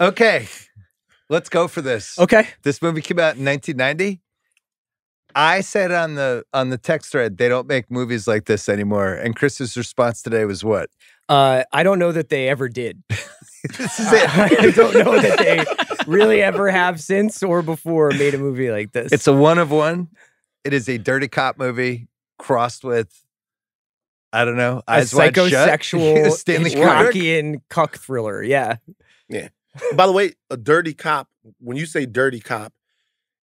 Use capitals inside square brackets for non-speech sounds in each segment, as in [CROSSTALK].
Okay, let's go for this. Okay. This movie came out in 1990. I said on the on the text thread they don't make movies like this anymore, and Chris's response today was what? Uh, I don't know that they ever did. this is it. I don't know that they really ever have since or before made a movie like this. It's a one of one. It is a dirty cop movie crossed with, I don't know, a Eyes Wide Shut. [LAUGHS] psychosexual, Stanley Kubrick. Hitchcockian cuck thriller. Yeah. Yeah. By the way, a dirty cop, when you say dirty cop,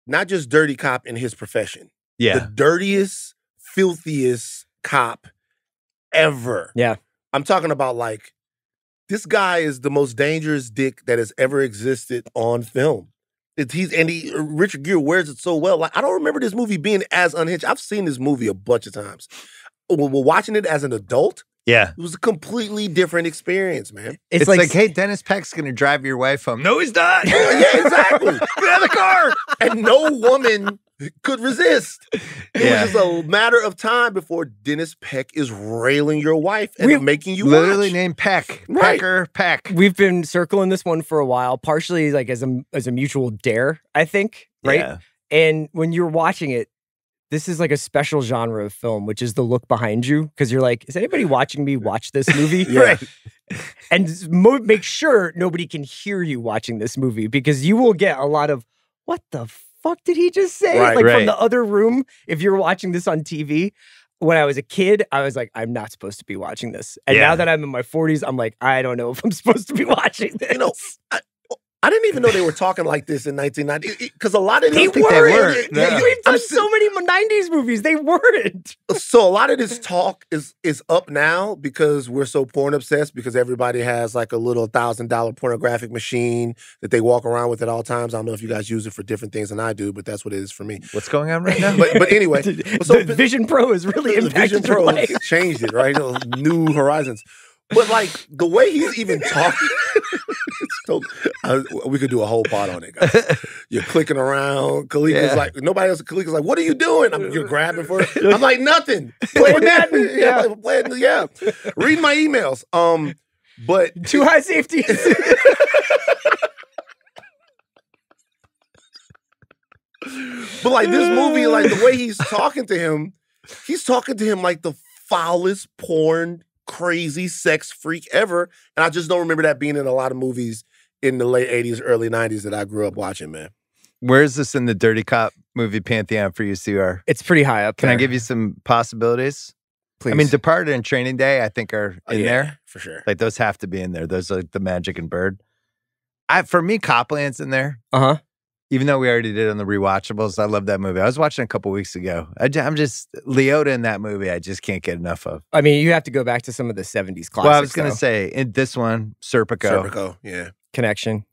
not just dirty cop in his profession, Yeah, the dirtiest, filthiest cop ever. Yeah. I'm talking about like this guy is the most dangerous dick that has ever existed on film. It, he's and he uh, Richard Gere wears it so well. Like I don't remember this movie being as unhinged. I've seen this movie a bunch of times. When we're watching it as an adult, yeah. it was a completely different experience, man. It's, It's, like, like, hey, Dennis Peck's gonna drive your wife home. No, he's not. [LAUGHS] yeah, exactly. Get out of the car. and no woman could resist. It Yeah. was just a matter of time before Dennis Peck is railing your wife and We- making you Literally watch. named Peck. Right. Pecker Peck. we've been circling this one for a while, partially like as a as a mutual dare, I think. Right. Yeah. And when you're watching it, this is like a special genre of film, which is the look behind you. Cause you're like, is anybody watching me watch this movie? [LAUGHS] Yeah. Right. and mo- make sure nobody can hear you watching this movie because you will get a lot of what the fuck did he just say Right, like right. from the other room if you're watching this on tv when i was a kid i was like i'm not supposed to be watching this and Yeah. now that i'm in my 40s i'm like i don't know if i'm supposed to be [LAUGHS] watching this You know, I didn't even know they were talking like this in 1990 because a lot of they these think they weren't. were. No. We've done so many 90s movies. They weren't. [LAUGHS] so a lot of this talk is is up now because we're so porn obsessed because everybody has like a little thousand dollar pornographic machine that they walk around with at all times. I don't know if you guys use it for different things than I do, but that's what it is for me. What's going on right now? But but anyway, [LAUGHS] the so- Vision Pro has really the Vision impacted your Pro life. changed it, right? New horizons. But like the way he's even talking, [LAUGHS] so, uh, we could do a whole pot on it. Guys. You're clicking around. Kalika's Yeah. like nobody else. Kalika's like, "What are you doing?" I'm, you're grabbing for it. I'm like, "Nothing." [LAUGHS] Playing Madden. [LAUGHS] yeah, Yeah. playing. Yeah, reading my emails. Um, but [LAUGHS] Too high safety. But like this movie, like the way he's talking to him, he's talking to him like the foulest porn, crazy sex freak ever. And I just don't remember that being in a lot of movies in the late 80s, early 90s that I grew up watching, man. Where is this in the Dirty Cop movie pantheon for you, CR? it's pretty high up. Can I give you some possibilities? Please. I mean, Departed and Training Day, I think are Oh, in yeah, there. For sure. Like those have to be in there. Those are like the Magic and Bird. I for me, Copland's in there. uh huh. Even though we already did on the rewatchables, I love that movie. I was watching a couple weeks ago. I, am just Liotta in that movie. I just can't get enough of. I mean, you have to go back to some of the 70s classics. well, I was gonna say in this one, Serpico. Serpico, yeah. Connection.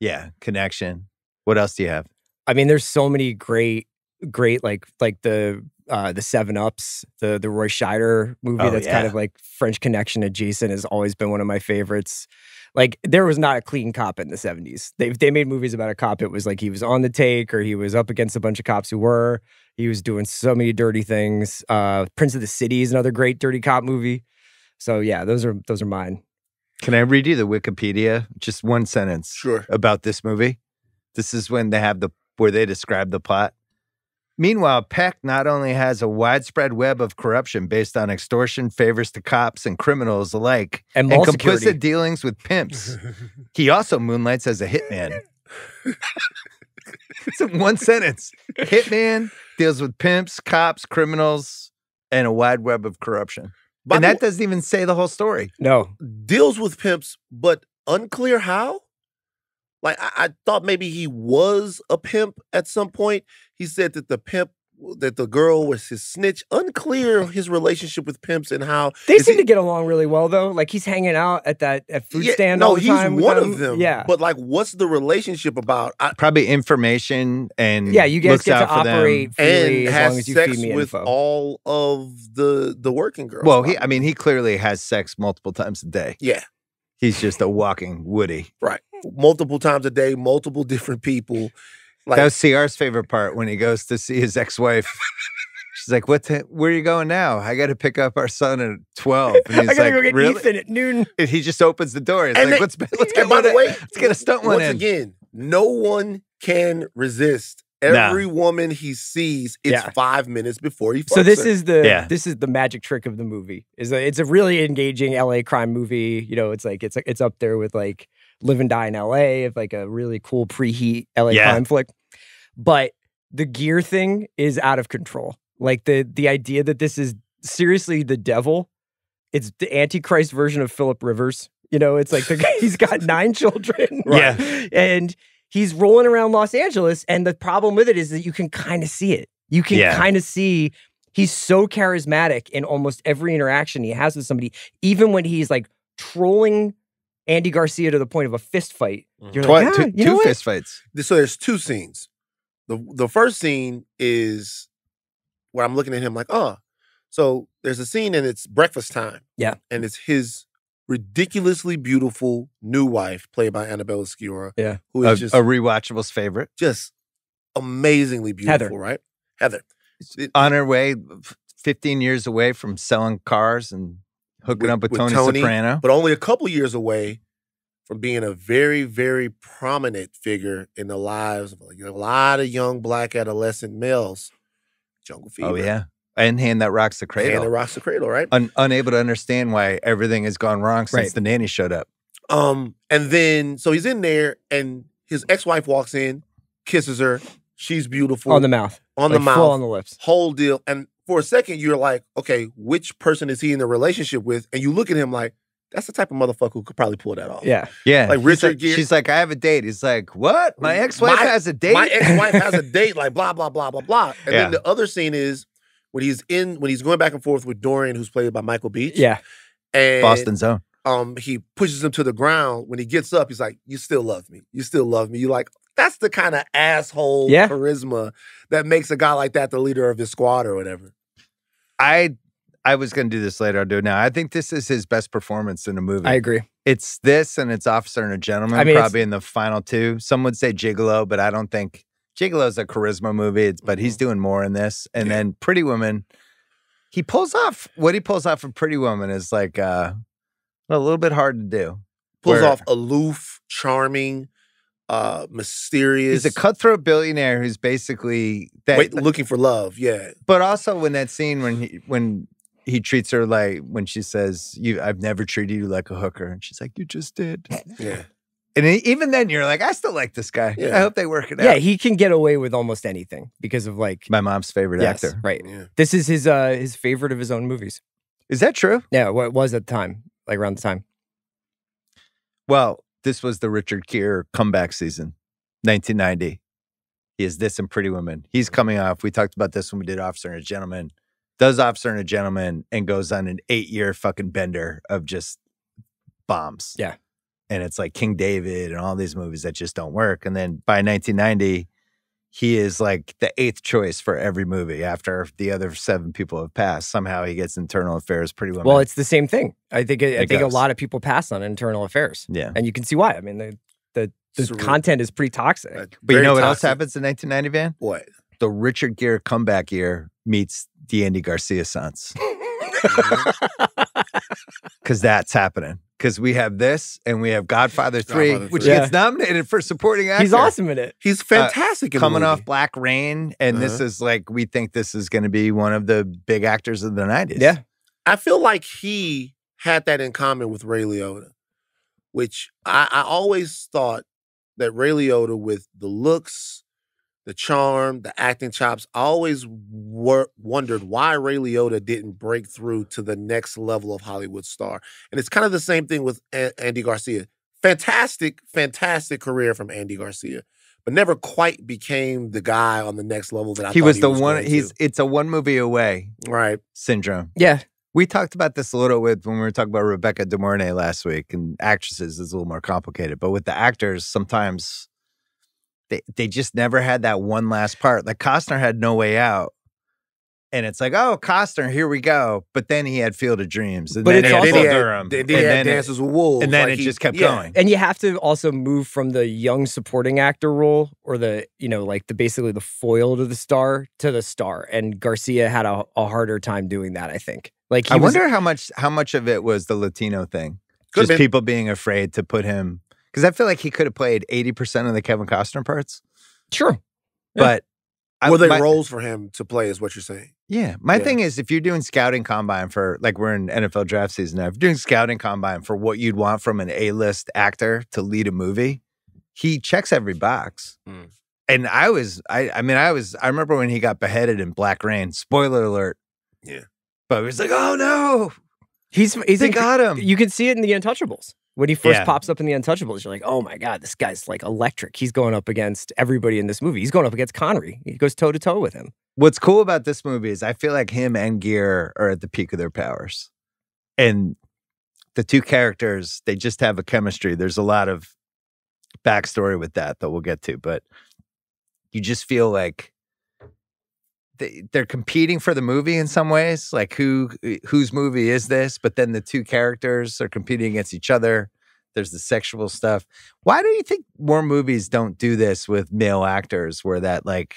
Yeah, Connection. What else do you have? I mean, there's so many great, great like like the uh the Seven Ups, the the Roy Scheider movie Oh, that's kind of like French Connection adjacent has always been one of my favorites. Like there was not a clean cop in the 70s. They they made movies about a cop. It was like he was on the take or he was up against a bunch of cops who were. He was doing so many dirty things. Uh Prince of the City is another great dirty cop movie. So yeah, those are those are mine. Can I read you the Wikipedia? Just one sentence Sure. about this movie. This is when they have the where they describe the plot. Meanwhile, Peck not only has a widespread web of corruption based on extortion, favors to cops and criminals alike, And and complicit security. dealings with pimps, [LAUGHS] he also moonlights as a hitman. [LAUGHS] it's in one sentence. Hitman deals with pimps, cops, criminals, and a wide web of corruption. By and the that doesn't even say the whole story. No. deals with pimps, but unclear how. Like I, I thought maybe he was a pimp at some point. He said that the pimp that the girl was his snitch. Unclear his relationship with pimps and how They seem he- to get along really well though. Like he's hanging out at that at food Yeah, stand No, all the he's time. with one of them. Yeah. but like, what's the relationship about? I, Probably information and yeah, you guys get to out for operate freely and as has long as you sex feed me with info. all of the the working girls. Well, he, I mean, he clearly has sex multiple times a day. yeah, He's just a walking Woody. right. Multiple times a day, multiple different people. Like that was CR's favorite part when he goes to see his ex-wife. She's [LAUGHS] She's like, "What? ti- where are you going now? I got to pick up our son at 12. And [LAUGHS] I gotta like, go get "Really?" Ethan at noon. And he just opens the door. He's And like, they- "Let's [LAUGHS] let's get by the in. way, let's get a stunt one once in." again, no one can resist. Every woman he sees, it's Yeah. five minutes before he. So fucks this her. is the Yeah. this is the magic trick of the movie. Is that it's a really engaging LA crime movie. You know, it's like it's it's up there with like Live and Die in LA, of like a really cool preheat LA Yeah. crime flick. But the Gere thing is out of control. Like the the idea that this is seriously the devil. It's the antichrist version of Philip Rivers. You know, it's like the guy, he's got [LAUGHS] nine children. Yeah. And he's rolling around Los Angeles. And the problem with it is that you can kind of see it. You can Yeah. kind of see he's so charismatic in almost every interaction he has with somebody, even when he's like trolling Andy Garcia to the point of a fist fight. You're Twi- like, two, "Ah, you know two what?" fist fights. so there's two scenes. The the first scene is where I'm looking at him like, oh, so there's a scene and it's breakfast time. Yeah. And it's his ridiculously beautiful new wife, played by Annabella Sciorra. Yeah. Who A, just a rewatchable's favorite. just amazingly beautiful, Heather. right? Heather. It- On her way, 15 years away from selling cars and hooking With- up with, with Tony, Tony, Soprano. but only a couple years away from being a very, very prominent figure in the lives of like, a lot of young black adolescent males. Jungle Fever. Oh yeah, and hand that rocks the And cradle. the rocks the cradle, right? Un- unable to understand why everything has gone wrong since Right. the nanny showed up. Um, and then so he's in there, and his ex-wife walks in, kisses her. She's beautiful on the mouth. on like the mouth, Full on the lips. whole deal. And for a second, you're like, okay, which person is he in a relationship with? And you look at him like, that's the type of motherfucker who could probably pull that off. Yeah. Yeah, Like he's Richard like- Gere- She's like, I have a date. He's like, what? My ex-wife My- has a date. My ex-wife has a [LAUGHS] date, like blah blah blah blah blah. And Yeah. then the other scene is when he's in when he's going back and forth with Dorian, who's played by Michael Beach. Yeah. and Boston Zone. um, he pushes him to the ground. When he gets up, he's like, "You still love me. You still love me." You like that's the kind of asshole Yeah. charisma that makes a guy like that the leader of his squad or whatever. I I was going to do this later. I'll do it now. I think this is his best performance in a movie. I agree. it's this and it's Officer and a Gentleman, I mean, probably in the final two. Some would say Gigolo, but I don't think Gigolo's a charisma movie. It's, but he's doing more in this. And Mm-hmm. Yeah. then Pretty Woman, he pulls off what he pulls off in Pretty Woman is like uh, a little bit hard to do. Pulls Where- off aloof, charming, uh, mysterious. He's a cutthroat billionaire who's basically that, wait, looking for love. Yeah, but also when that scene when he when he treats her like when she says you I've never treated you like a hooker and she's like you just did [LAUGHS] yeah. and even then you're like I still like this guy Yeah. I hope they work it out. Yeah, he can get away with almost anything because of like my mom's favorite yes, actor Right. yeah. This is his uh his favorite of his own movies. is that true Yeah, what it was at the time, like around the time. well this was the Richard Gere comeback season 1990 he is this and Pretty Woman he's coming off we talked about this when we did Officer and a Gentleman does Officer and a Gentleman and goes on an eight year fucking bender of just bombs Yeah. and it's like King David and all these movies that just don't work. And then by 1990, he is like the eighth choice for every movie after the other seven people have passed. Somehow he gets internal affairs pretty well. Well, it's the same thing. I think I It think goes. a lot of people pass on internal affairs, yeah. and you can see why. I mean, the the, the Surreal. content is pretty toxic. Uh, But you very know what else happens in 1990, Van? What? The Richard Gere comeback year meets the Andy Garcia sons because [LAUGHS] [LAUGHS] that's happening. Because we have this and we have Godfather 3, Godfather which 3. gets nominated for supporting actor. He's awesome in it. He's fantastic in the Uh, coming off. Black Rain, and this Uh-huh. is like we think this is going to be one of the big actors of the '90s. Yeah. I feel like he had that in common with Ray Liotta, which I, I always thought that Ray Liotta, with the looks, the charm, the acting chops, I always wor- wondered why Ray Liotta didn't break through to the next level of Hollywood star. And it's kind of the same thing with A- Andy Garcia. Fantastic, fantastic career from Andy Garcia, but never quite became the guy on the next level that I he thought was the one. going He's to. it's a one movie away right. syndrome. Yeah. We talked about this a little with when we were talking about Rebecca De Mornay last week, and actresses is a little more complicated. But with the actors, sometimes they they just never had that one last part. Like Costner had No Way Out, and it's like, oh, Costner, here we go. But then he had Field of Dreams, and But then it's also- Bull then had, Durham, then and he had then it- Dances with Wolves, and then like it he- just kept yeah. going. And you have to also move from the young supporting actor role or the, you know, like the basically the foil to the star to the star. And Garcia had a, a harder time doing that, I think. Like he I was, wonder how much how much of it was the Latino thing, Could've just been. people being afraid to put him. Because I feel like he could have played eighty percent of the Kevin Costner parts, sure. Yeah. but I- Were they my- roles for him to play? Is what you're saying? Yeah. My Yeah. thing is if you're doing scouting combine for like we're in NFL draft season now, if you're doing scouting combine for what you'd want from an A-list actor to lead a movie, he checks every box. Mm. And I was I I mean I was I remember when he got beheaded in Black Rain. Spoiler alert. Yeah. But it was like, oh no, He's, he's they in, got him. you can see it in the Untouchables. When he first Yeah. pops up in the Untouchables, you're like, oh my God, this guy's like electric. He's going up against everybody in this movie. He's going up against Connery. He goes toe to toe with him. What's cool about this movie is I feel like him and Gere are at the peak of their powers. And the two characters, they just have a chemistry. There's a lot of backstory with that that we'll get to, but you just feel like they, they're competing for the movie in some ways. Like who whose movie is this? But then the two characters are competing against each other. There's the sexual stuff. Why do you think more movies don't do this with male actors where that like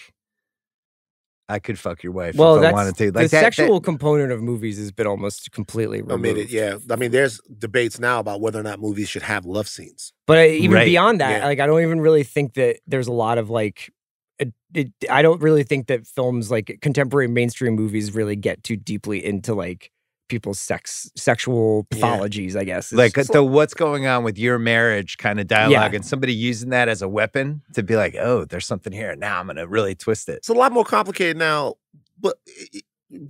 I could fuck your wife Well, if I wanted to. the Like that, that- sexual component of movies has been almost completely removed. Omitted. Yeah. I mean, there's debates now about whether or not movies should have love scenes. But I, even Right. beyond that, Yeah. like I don't even really think that there's a lot of like. It, it, I don't really think that films like contemporary mainstream movies really get too deeply into like people's sex sexual Yeah. pathologies. I guess It's like uh, just- the what's going on with your marriage kind of dialogue and somebody using that as a weapon to be like, oh, there's something here. Now I'm gonna really twist it. It's a lot more complicated now, but i- i-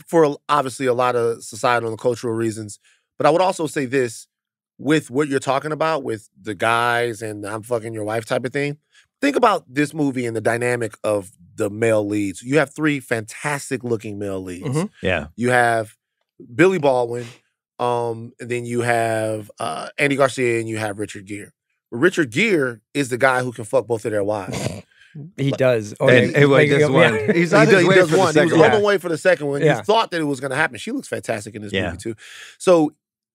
for obviously a lot of societal and cultural reasons. But I would also say this with what you're talking about with the guys and I'm fucking your wife type of thing. Think about this movie and the dynamic of the male leads. You have three fantastic looking male leads. Mhm. Yeah. You have Billy Baldwin, um, and then you have uh, Andy Garcia, and you have Richard Gere. Richard Gere is the guy who can fuck both of their wives. he does. Oh, And- and, like, this one. yeah. He's he does, he does one. He was second on the way for the second one. Yeah. You thought that it was going to happen. She looks fantastic in this Yeah. movie too. So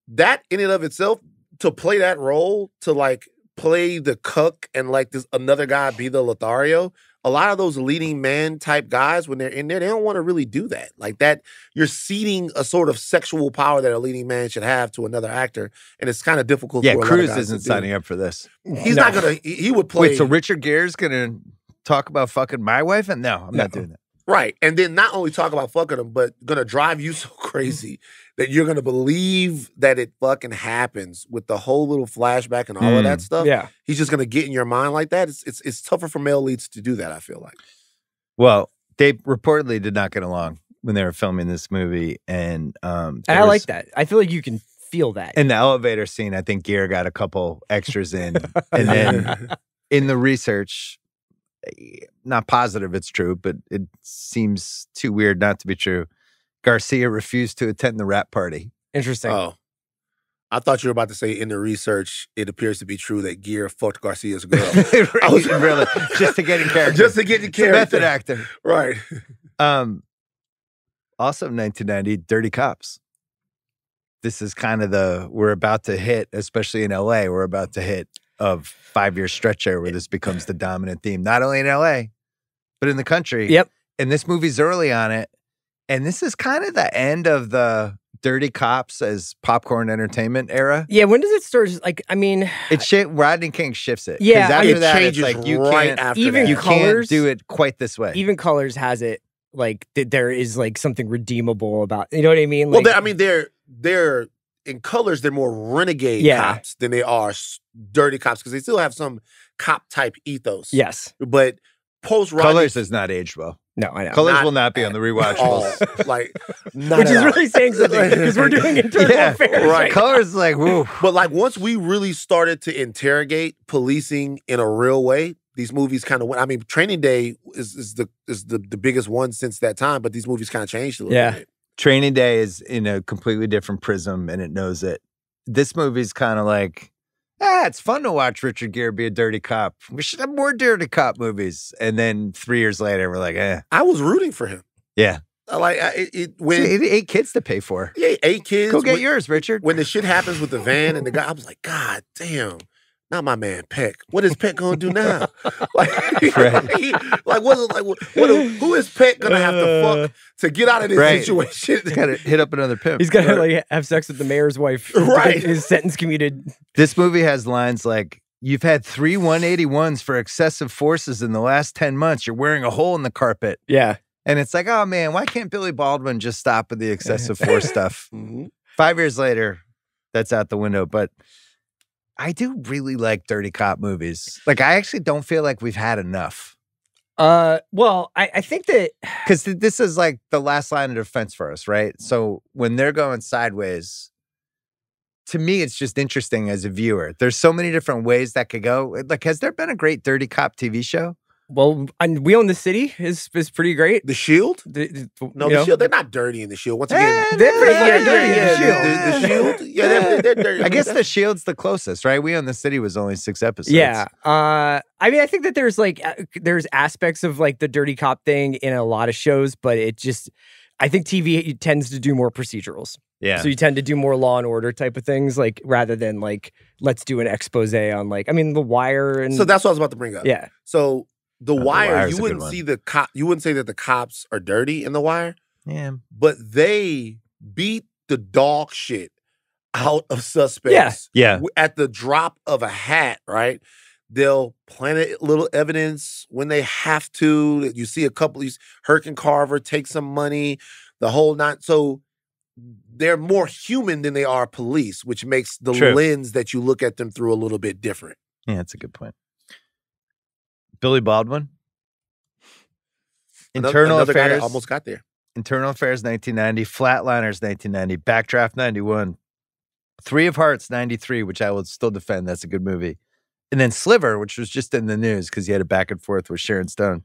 that in and of itself, to play that role, to like play the cook and like this another guy be the Lothario. A lot of those leading man type guys, when they're in there, they don't want to really do that. Like that, you're ceding a sort of sexual power that a leading man should have to another actor, and it's kind of difficult. Yeah, for a lot of Cruise isn't signing up for this. He's No. not gonna. He, he would play. Wait, so Richard Gere's gonna talk about fucking my wife? And no, I'm not doing that. Right. And then not only talk about fucking them, but gonna drive you [LAUGHS] so crazy that you're gonna believe that it fucking happens with the whole little flashback and all of that Mm. stuff. Yeah. He's just gonna get in your mind like that. It's it's it's tougher for male leads to do that, I feel like. Well, they reportedly did not get along when they were filming this movie, and um, And I was- like that. I feel like you can feel that. In the elevator scene, I think Gere got a couple extras in, [LAUGHS] and then [LAUGHS] in the research, eh, not positive it's true, but it seems too weird not to be true. Garcia refused to attend the wrap party. Interesting. oh. I thought you were about to say in the research, it appears to be true that Gere fucked Garcia's [LAUGHS] girl. I was- [LAUGHS] really just to get in character, [LAUGHS] just to get the It's a method actor. Right. Um, also, 1990, Dirty Cops. This is kind of the we're about to hit, especially in LA. We're about to hit of five year stretch there where this becomes the dominant theme, not only in LA, but in the country. Yep. And this movie's early on it, and this is kind of the end of the Dirty Cops as popcorn entertainment era. Yeah. When does it start? Like, I mean, It shi Rodney King shifts it. Yeah, I after mean, it that, changes it's like you right can't, after even that. you colors- can't do it quite this way. even Colors has it like that there is like something redeemable about. You know what I mean? well, Like, they- I mean, they're they're in colors. They're more renegade Yeah. cops than they are dirty cops because they still have some cop type ethos. yes. but post Rodney Colors has not aged well. No, I know. Colors Not will not be on the all, rewatchables. [LAUGHS] like [LAUGHS] not Which at is all. really saying something because we're doing [LAUGHS] internal Yeah, affairs. right. Colors like woo. But like once we really started to interrogate policing in a real way, these movies kind of went. I mean, Training Day is, is the is the, the biggest one since that time. But these movies kind of changed a little Yeah. bit. Training Day is in a completely different prism and it knows it. This movie's kind of like, ah, it's fun to watch Richard Gere be a dirty cop. We should have more dirty cop movies. And then three years later, we're like, eh, I was rooting for him. yeah. I like I- it, it See, when eight, eight kids to pay for. yeah, eight kids. Go get when, yours, Richard. when the shit happens with the van and the guy, I was like, God damn. Not my man Peck. What is Peck gonna do now? [LAUGHS] like, [LAUGHS] Right. like what is like what, what who is Peck gonna have to fuck to get out of this Right. situation? He's got to hit up another pimp. He's gonna like have sex with the mayor's wife. [LAUGHS] Right. His sentence commuted. This movie has lines like, You've had three 181s for excessive forces in the last 10 months. You're wearing a hole in the carpet. Yeah. And it's like, oh man, why can't Billy Baldwin just stop with the excessive force stuff? Mhm. Five years later, that's out the window. But I do really like dirty cop movies. Like, I actually don't feel like we've had enough. Uh. Well, I, I think that [SIGHS] Because this is like the last line of defense for us, right? So when they're going sideways, to me, it's just interesting as a viewer. There's so many different ways that could go. Like, has there been a great dirty cop TV show? Well, and we own the city is is pretty great. The Shield? The- the- No, the know? Shield. They're not dirty in the Shield. Once again, Eh, they're pretty yeah, dirty in the yeah, Shield. The, the Shield. Yeah, they're, [LAUGHS] they're dirty. I guess the Shield's the closest, right? We own the City was only six episodes. Yeah. Uh I mean I think that there's like uh, there's aspects of like the dirty cop thing in a lot of shows, but it just I think TV tends to do more procedurals. yeah. So you tend to do more law and order type of things like rather than like let's do an expose on like I mean The Wire and So that's what I was about to bring up. yeah. So the The Wire, a you wouldn't see the cop. You wouldn't say that the cops are dirty in the Wire, yeah. but they beat the dog shit out of suspects. Yeah. w- At the drop of a hat, right? They'll plant a little evidence when they have to. You see a couple of these Herc and Carver take some money, the whole not So they're more human than they are police, which makes the True. lens that you look at them through a little bit different. Yeah, that's a good point. Billy Baldwin. Internal another guy Affairs. that almost got there. Internal Affairs 1990, Flatliners 1990, Backdraft 91, Three of Hearts 93, which I will still defend. That's a good movie. And then Sliver, which was just in the news because he had a back and forth with Sharon Stone.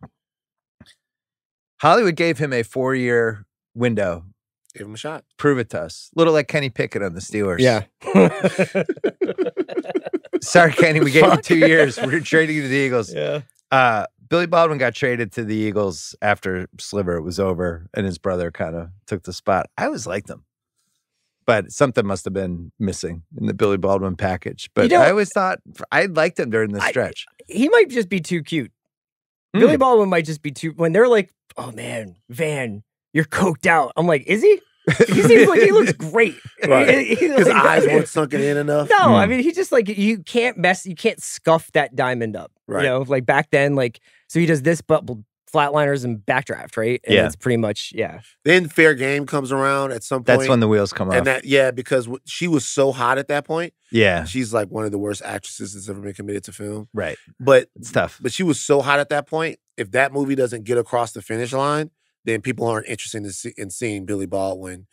Hollywood gave him a four year window. Give him a shot. Prove it to us. little like Kenny Pickett on the Steelers. Yeah. [LAUGHS] Sorry, Kenny, we gave you [LAUGHS] two years. We're trading you to the Eagles. yeah. Uh, Billy Baldwin got traded to the Eagles after Sliver was over, and his brother kind of took the spot. I always liked him, but something must have been missing in the Billy Baldwin package. But know- I always thought I liked him during the I- stretch. He might just be too cute. Hmm. Billy Baldwin might just be too when they're like, "Oh man, Van, you're coked out." I'm like, "Is he?" He seems like he looks great. [LAUGHS] Right. He- he- His like- eyes [LAUGHS] weren't sunken in enough. No, I Mm. mean he just like you can't mess, you can't scuff that diamond up. Right. You know, like back then, like so he does this, but flatliners and backdraft, right? And Yeah. it's pretty much yeah. Then fair game comes around at some point. That's when the wheels come off. and that yeah, because w- she was so hot at that point. yeah, She's like one of the worst actresses that's ever been committed to film. right. But It's tough. but she was so hot at that point. If that movie doesn't get across the finish line, then people aren't interested in, see, in seeing Billy Baldwin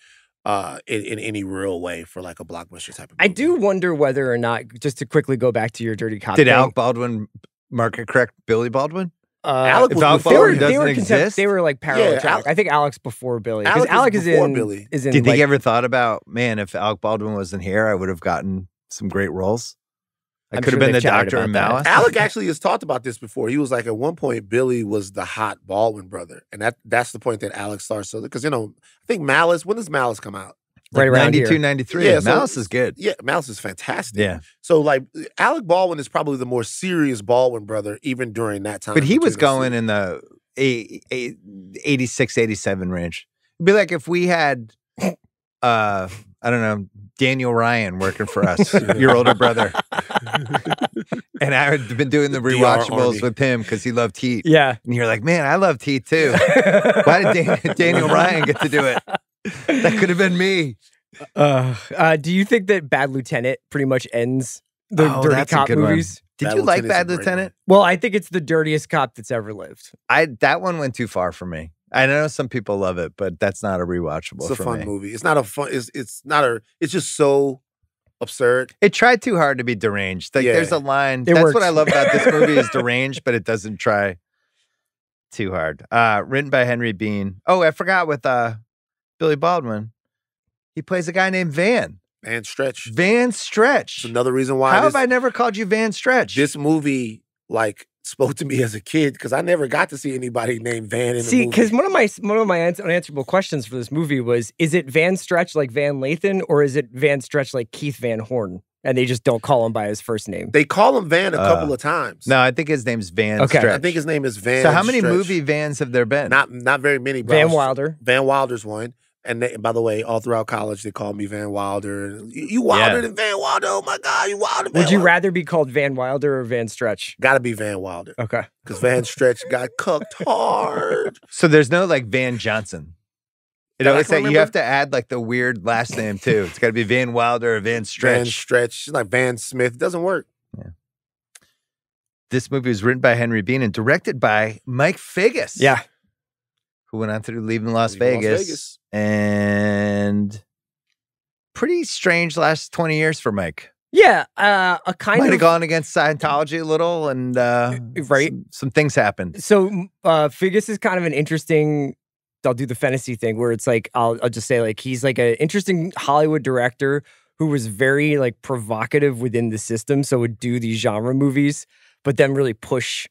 uh, in, in any real way for like a blockbuster type of. I do wonder whether or not, just to quickly go back to your dirty cop. Did thing, Alec Baldwin market correct Billy Baldwin? uh, Alec was Alec they were, Baldwin they were doesn't contempt- exist? They were like parallel Yeah, track. Alec- I think Alex before Billy Alec because is Alec is before in Billy. is in Did you like, think ever thought about, man, if Alec Baldwin wasn't here, I would have gotten some great roles? I could sure have been the doctor in Malice. Alec actually has talked about this before. He was like, at one point, Billy was the hot Baldwin brother, and that that's the point that Alex starts. So because you know, I think Malice. When does Malice come out? right around 92, here. 93. Yeah, so- Malice is good. Yeah, Malice is fantastic. Yeah. So like, Alec Baldwin is probably the more serious Baldwin brother, even during that time. But he was going in the a, a, 86, 87 range. It'd be like if we had, uh, I don't know, Daniel Ryan working for us, [LAUGHS] your older brother. [LAUGHS] and I had been doing the rewatchables with him because he loved Heat. Yeah. And you're like, man, I loved Heat too. [LAUGHS] Why did Dan- Daniel Ryan get to do it? That could have been me. Uh, uh, do you think that Bad Lieutenant pretty much ends the Oh, dirty cop good one. movies? Did Bad you like Lieutenant's a Bad great Lieutenant? Well, I think it's the dirtiest cop that's ever lived. I that one went too far for me. I know some people love it, but that's not a rewatchable It's a for fun me. movie. It's not a fun. It's it's not a. It's just so absurd. It tried too hard to be deranged. Like Yeah. there's a line. It that's works. what I love about this movie is [LAUGHS] deranged, but it doesn't try too hard. Uh written by Henry Bean. Oh, I forgot with uh Billy Baldwin. He plays a guy named Van. Van stretch. Van Stretch. It's another reason why How this, have I never called you Van Stretch? this movie like spoke to me as a kid because I never got to see anybody named Van in the See, movie. because one of my one of my unanswerable questions for this movie was: Is it Van Stretch like Van Lathan, or is it Van Stretch like Keith Van Horn? And they just don't call him by his first name. they call him Van a Uh, couple of times. No, I think his name's Van Okay. I Stretch. I think his name is Van. so how many Stretch. movie vans have there been? Not not very many. Bro. Van Wilder. Van Wilder's one. And they, by the way, all throughout college, they called me Van Wilder. You, you wilder Yeah. than Van Wilder. Oh my God, you wilder. Would you rather be called Van Wilder or Van Stretch? Got to be Van Wilder Okay. because Van Stretch got cooked hard. [LAUGHS] so there's no like Van Johnson. It That I always can say you have to add like the weird last name too. It's got to be Van Wilder or Van Stretch. Van Stretch. Stretch, like Van Smith, doesn't work. Yeah. This movie was written by Henry Bean and directed by Mike Figgis. Yeah. Who went on through Leaving Las, Leaving Las Vegas, Vegas. and pretty strange last 20 years for Mike. Yeah. Uh, a kind Might have of. gone against Scientology a little, and uh, Right. some, some things happened. So uh Figgis is kind of an interesting I'll do the fantasy thing where it's like I'll I'll just say like he's like an interesting Hollywood director who was very like provocative within the system so would do these genre movies but then really push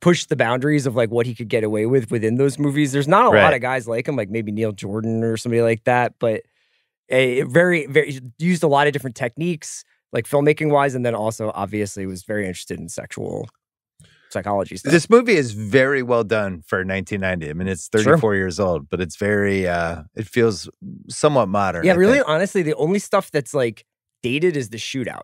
push the boundaries of like what he could get away with within those movies there's not a lot of guys like him like maybe Neil Jordan or somebody like that but a very very used a lot of different techniques like filmmaking wise and then also obviously was very interested in sexual psychology stuff This movie is very well done for 1990. I mean, it's Sure. 34 years old, but it's very, uh, it feels somewhat modern. Yeah, I really, think. honestly, the only stuff that's like dated is the shootout.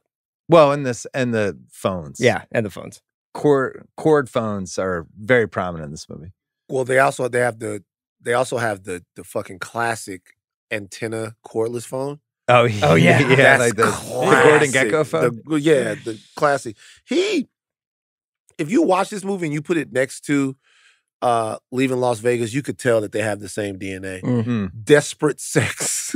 Well, and this and the phones. Yeah, and the phones. Cord cord phones are very prominent in this movie. Well, they also they have the they also have the the fucking classic antenna cordless phone. Oh, [LAUGHS] Oh, yeah. yeah, That's like the, the. Gordon Gekko phone. The- yeah, the classic. He, if you watch this movie and you put it next to uh Leaving Las Vegas, you could tell that they have the same DNA. Mhm. Desperate [LAUGHS] sex,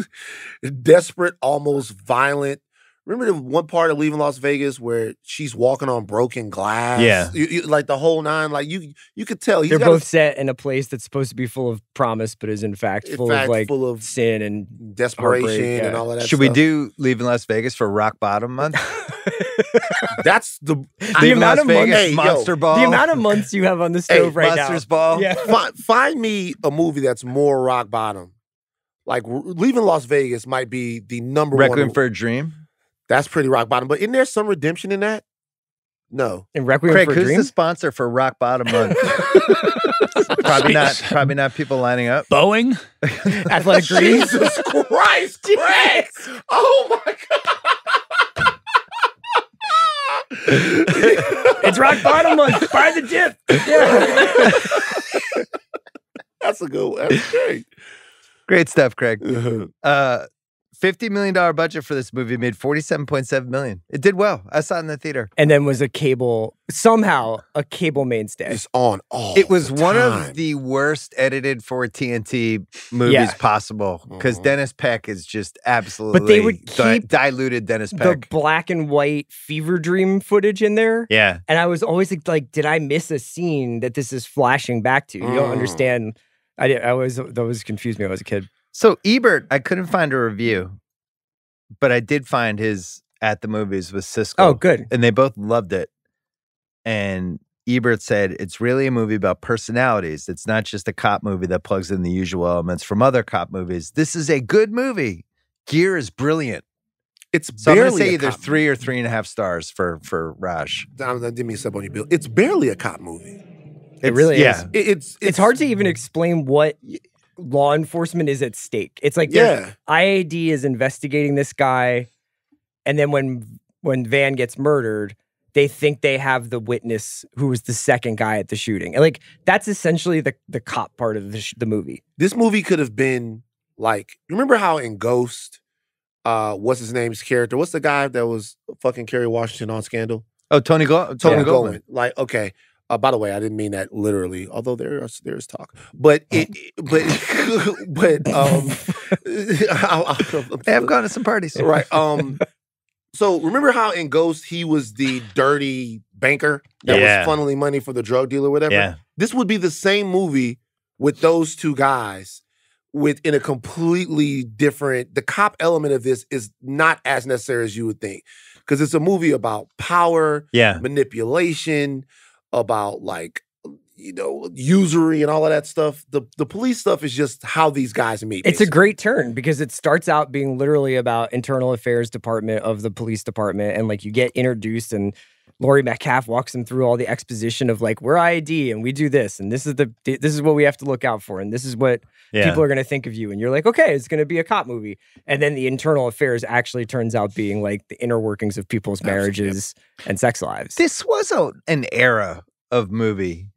desperate, almost violent. Remember the one part of Leaving Las Vegas where she's walking on broken glass? Yeah. You- you- like the whole nine. Like you, you could tell he's They're got a- both set in a place that's supposed to be full of promise, but is in fact in full fact, of like full of sin and. desperation yeah. and all of that. Should we do Leaving Las Vegas for Rock Bottom Month? [LAUGHS] That's the Leaving amount Las of money- Vegas, Hey, yo, Monster Ball. the amount of months you have on the Hey, stove right Monsters now. Ball. Yeah. find, find me a movie that's more rock bottom. Like leaving Las Vegas might be the number Requiem one. for a Dream. That's pretty rock bottom. But isn't there some redemption in that? No. And Requiem Craig, for a who's Dream. the sponsor for Rock Bottom Month? [LAUGHS] probably not. Probably not people lining up. Boeing. [LAUGHS] Athletic Greens. Jesus Christ, [LAUGHS] Craig! Oh my god! it's rock bottom month. Buy the dip. Yeah. That's a good one. That's great. Great stuff, Craig. Uh-huh. Uh, Fifty million dollar budget for this movie made forty seven point seven million. It did well. I saw it in the theater. and then was a cable somehow a cable mainstay. It's on all. It was the one time. of the worst edited for TNT movies Yeah. possible because Mhm. Dennis Peck is just absolutely But they would di- keep diluted Dennis Peck. the black and white fever dream footage in there. yeah, And I was always like, like, did I miss a scene that this is flashing back to? You don't Mm. understand. I, did- I was that was confused me when I was a kid. So Ebert, I couldn't find a review, but I did find his at the movies with Siskel. Oh, good. and they both loved it. And Ebert said it's really a movie about personalities. It's not just a cop movie that plugs in the usual elements from other cop movies. This is a good movie. Gere is brilliant. It's So I'm barely gonna say a either cop three or three and a half stars for for Raj. Down, didn't mean to step on you, Bill. It's barely a cop movie. It's- really yeah. is. It- it's, It's, hard to even mm. explain what law enforcement is at stake. It's like Yeah. IAD is investigating this guy, and then when when Van gets murdered, they think they have the witness who was the second guy at the shooting. And like that's essentially the the cop part of the, sh- the movie. This movie could have been like. Remember how in Ghost, uh, what's his name's character? What's the guy that was fucking Kerry Washington on Scandal? Oh, Tony Glo- Tony Tony Goldwyn. Goldwyn. Like, okay. Uh, by the way, I didn't mean that literally, although there is there is talk. But it, but [LAUGHS] but um, [LAUGHS] I, I, I, have gone to some parties. right. Um, [LAUGHS] so remember how in Ghost he was the dirty banker that Yeah. was funneling money for the drug dealer, whatever. Yeah. This would be the same movie with those two guys, with in a completely different. The cop element of this is not as necessary as you would think, because it's a movie about power, Yeah. manipulation, about like you know usury and all of that stuff. The the police stuff is just how these guys meet. It's a great turn because it starts out being literally about internal affairs department of the police department, and like you get introduced, and Laurie Metcalf walks them through all the exposition of like we're ID and we do this, and this is the this is what we have to look out for, and this is what Yeah. people are going to think of you, and you're like, okay, it's going to be a cop movie, and then the internal affairs actually turns out being like the inner workings of people's marriages and sex lives. this was a, an era of movie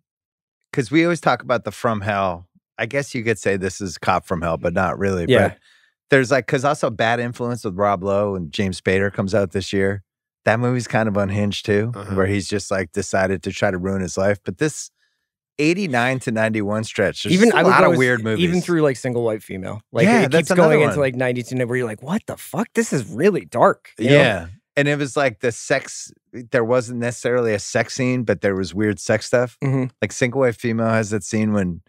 because we always talk about the From Hell. I guess you could say this is Cop from Hell, but not really. Yeah. But there's like because also Bad Influence with Rob Lowe and James Spader comes out this year. That movie's kind of unhinged too, Uh-huh. where he's just like decided to try to ruin his life. But this 89 to 91 stretch, even a lot of weird movies. even through like single white female. Like Yeah, it that's keeps going another into one. like 92 where you're like, what the fuck? This is really dark. you know? Yeah. And it was like the sex, there wasn't necessarily a sex scene, but there was weird sex stuff. Mhm. Like Single White Female has that scene when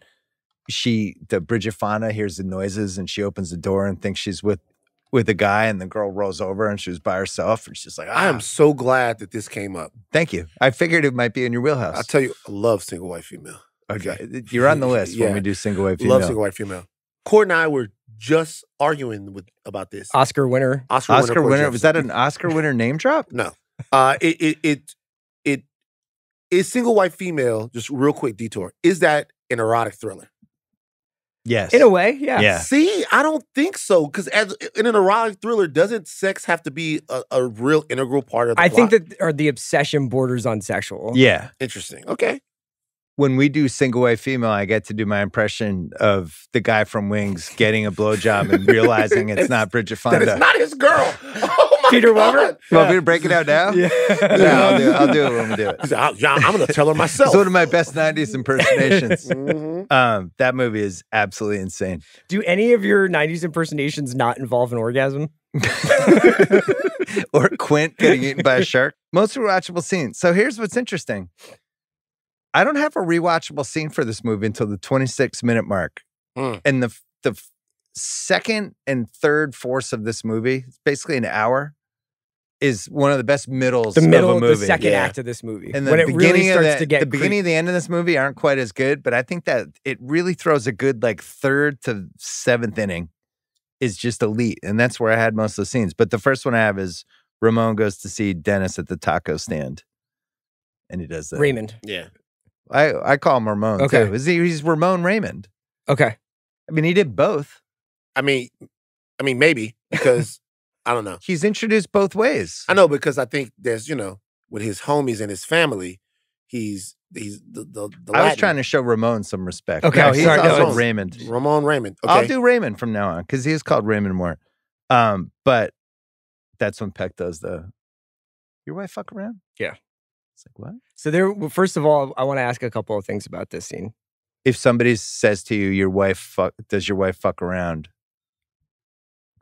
she, the Bridget Fonda, hears the noises and she opens the door and thinks she's with with a guy, and the girl rolls over and she was by herself, and she's like, I am "Ah, so glad that this came up. thank you." I figured it might be in your wheelhouse. I'll tell you, I love single white female. okay, you're on the [LAUGHS] list when Yeah. we do Single White Female. Love single white female. Court and I were just arguing with about this. Oscar winner. Oscar, Oscar Court winner was that an Oscar winner name drop? No. Uh it it it it is single white female, just real quick detour. Is that an erotic thriller? Yes. In a way, yeah. Yeah. See, I don't think so. Because as in an erotic thriller, doesn't sex have to be a, a real integral part of the I think that or the obsession borders on sexual. Yeah. interesting. Okay. when we do single white female, I get to do my impression of the guy from Wings getting a blowjob and realizing it's [LAUGHS] It's- not Bridget That is Fonda. not his girl. [LAUGHS] My Peter God. Weber? Want me to break it out now? [LAUGHS] Yeah. Yeah, I'll do it. I'll do it when we do it. He said, "I'll- yeah, I'm gonna tell her myself. It's one of my best 90s impersonations. [LAUGHS] Mhm. Um, that movie is absolutely insane. Do any of your 90s impersonations not involve an orgasm? [LAUGHS] or Quint getting eaten by a shark. Most rewatchable scenes. So here's what's interesting. I don't have a rewatchable scene for this movie until the 26 minute mark. Mm. And the the second and third fourths of this movie, it's basically an hour, is one of the best middles The middle of of a the second yeah. act of this movie. and the when it beginning really of starts the, to get the beginning of the end of this movie aren't quite as good, but I think that it really throws a good like third to seventh inning is just elite, and that's where I had most of the scenes. But the first one I have is Ramon goes to see Dennis at the taco stand, and he does that. Raymond. Yeah. I I call him Ramon Okay. too. Is he? He's Ramon Raymond. Okay. I mean, he did both. I mean, I mean, maybe because I don't know. He's introduced both ways. I know because I think there's, you know, with his homies and his family, he's he's the the, the I was trying to show Ramon some respect. Okay, no, he's sorry, also it's- Raymond. Ramon Raymond. Okay. I'll do Raymond from now on because he is called Raymond Moore. Um, but that's when Peck does the your wife fuck around. Yeah. It's like what? So there well, first of all, I want to ask a couple of things about this scene. If somebody says to you, "Your wife fuck," does your wife fuck around?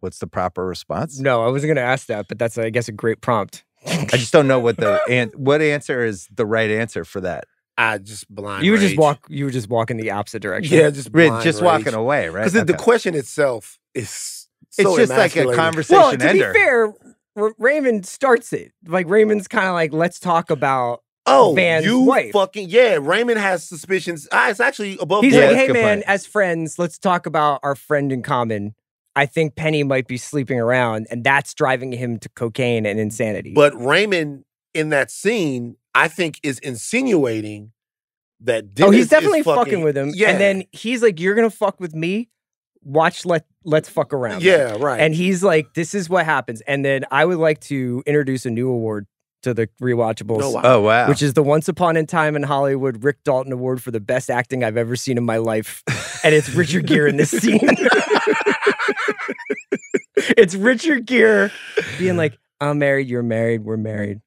What's the proper response? No, I wasn't going to ask that, but that's I guess a great prompt. I just don't know what the an- what answer is the right answer for that. I just blind. you would just rage. walk you would just walk in the opposite direction. Yeah, just Right, blind just rage. walking away, right? Because the, the question itself is it's just like a conversation Well, to ender. be fair, R- Raymond starts it. Like Raymond's kind of like, let's talk about. Oh, Van's you wife. fucking yeah. Raymond has suspicions. Ah, it's actually above. He's Yeah, like, board. hey man, point. as friends, let's talk about our friend in common. I think Penny might be sleeping around, and that's driving him to cocaine and insanity. But Raymond in that scene, I think, is insinuating that. Dennis oh, he's definitely fucking, with him. Yeah, And then he's like, "You're gonna fuck with me. Watch, let let's fuck around." yeah, right. And he's like, "This is what happens." And then I would like to introduce a new award to the rewatchables. Oh, wow. oh wow! Which is the Once Upon a Time in Hollywood Rick Dalton Award for the best acting I've ever seen in my life. [LAUGHS] And it's Richard Gere in this scene. [LAUGHS] it's Richard Gere being like, I'm married, you're married, we're married.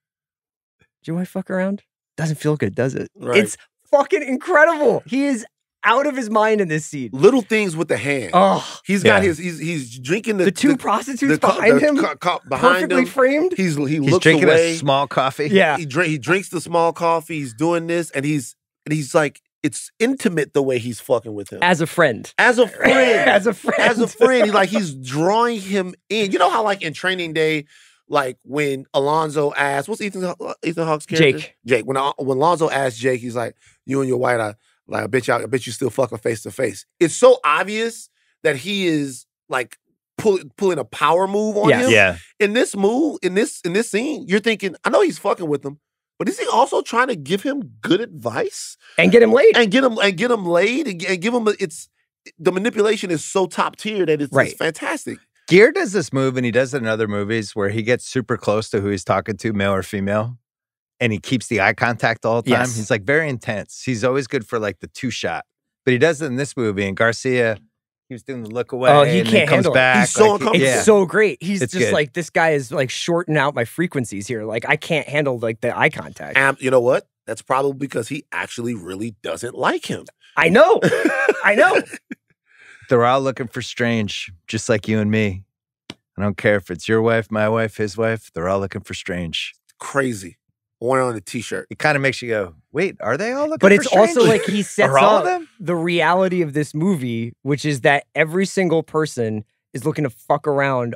Did your wife fuck around? Doesn't feel good, does it? Right. It's fucking incredible. He is out of his mind in this scene. little things with the hand. Oh, he's got Yeah. his. He's he's drinking the the two the, prostitutes co- behind the him, co- co- behind perfectly him. framed. He's he he's looks drinking away. a small coffee. Yeah. He drink he drinks the small coffee. He's doing this, and he's and he's like it's intimate the way he's fucking with him As a friend. as a friend. [LAUGHS] As a friend. as a friend, he like he's drawing him in. You know how like in Training Day, like when Alonzo asked, what's Ethan Haw- Ethan Hawke's character? Jake. Jake. When Al- when Alonzo asked Jake, he's like, "You and your white eye, like I bet you, I bet you still fucking face to face." It's so obvious that he is like pulling pulling a power move on Yes. him. Yeah. In this move, in this in this scene, you're thinking, I know he's fucking with him, but is he also trying to give him good advice And get him laid. and get him and get him laid and, and give him? a- It's the manipulation is so top tier that it's, it's fantastic. Gere does this move and he does it in other movies where he gets super close to who he's talking to, male or female, and he keeps the eye contact all the time. Yes. He's like very intense. He's always good for like the two shot, but he does it in this movie. And Garcia, he was doing the look oh, away. Oh, he and can't comes handle it. He's so like, uncomfortable. It's Yeah. so great. He's It's just good. like this guy is like shorting out my frequencies here. Like I can't handle like the eye contact. And you know what? That's probably because he actually really doesn't like him. I know. I know. [LAUGHS] They're all looking for strange, just like you and me. I don't care if it's your wife, my wife, his wife. They're all looking for strange. Crazy. I want it on a t-shirt. It kind of makes you go, wait, are they all looking But for it's also like he [LAUGHS] sets Are all up them? the reality of this movie, which is that every single person is looking to fuck around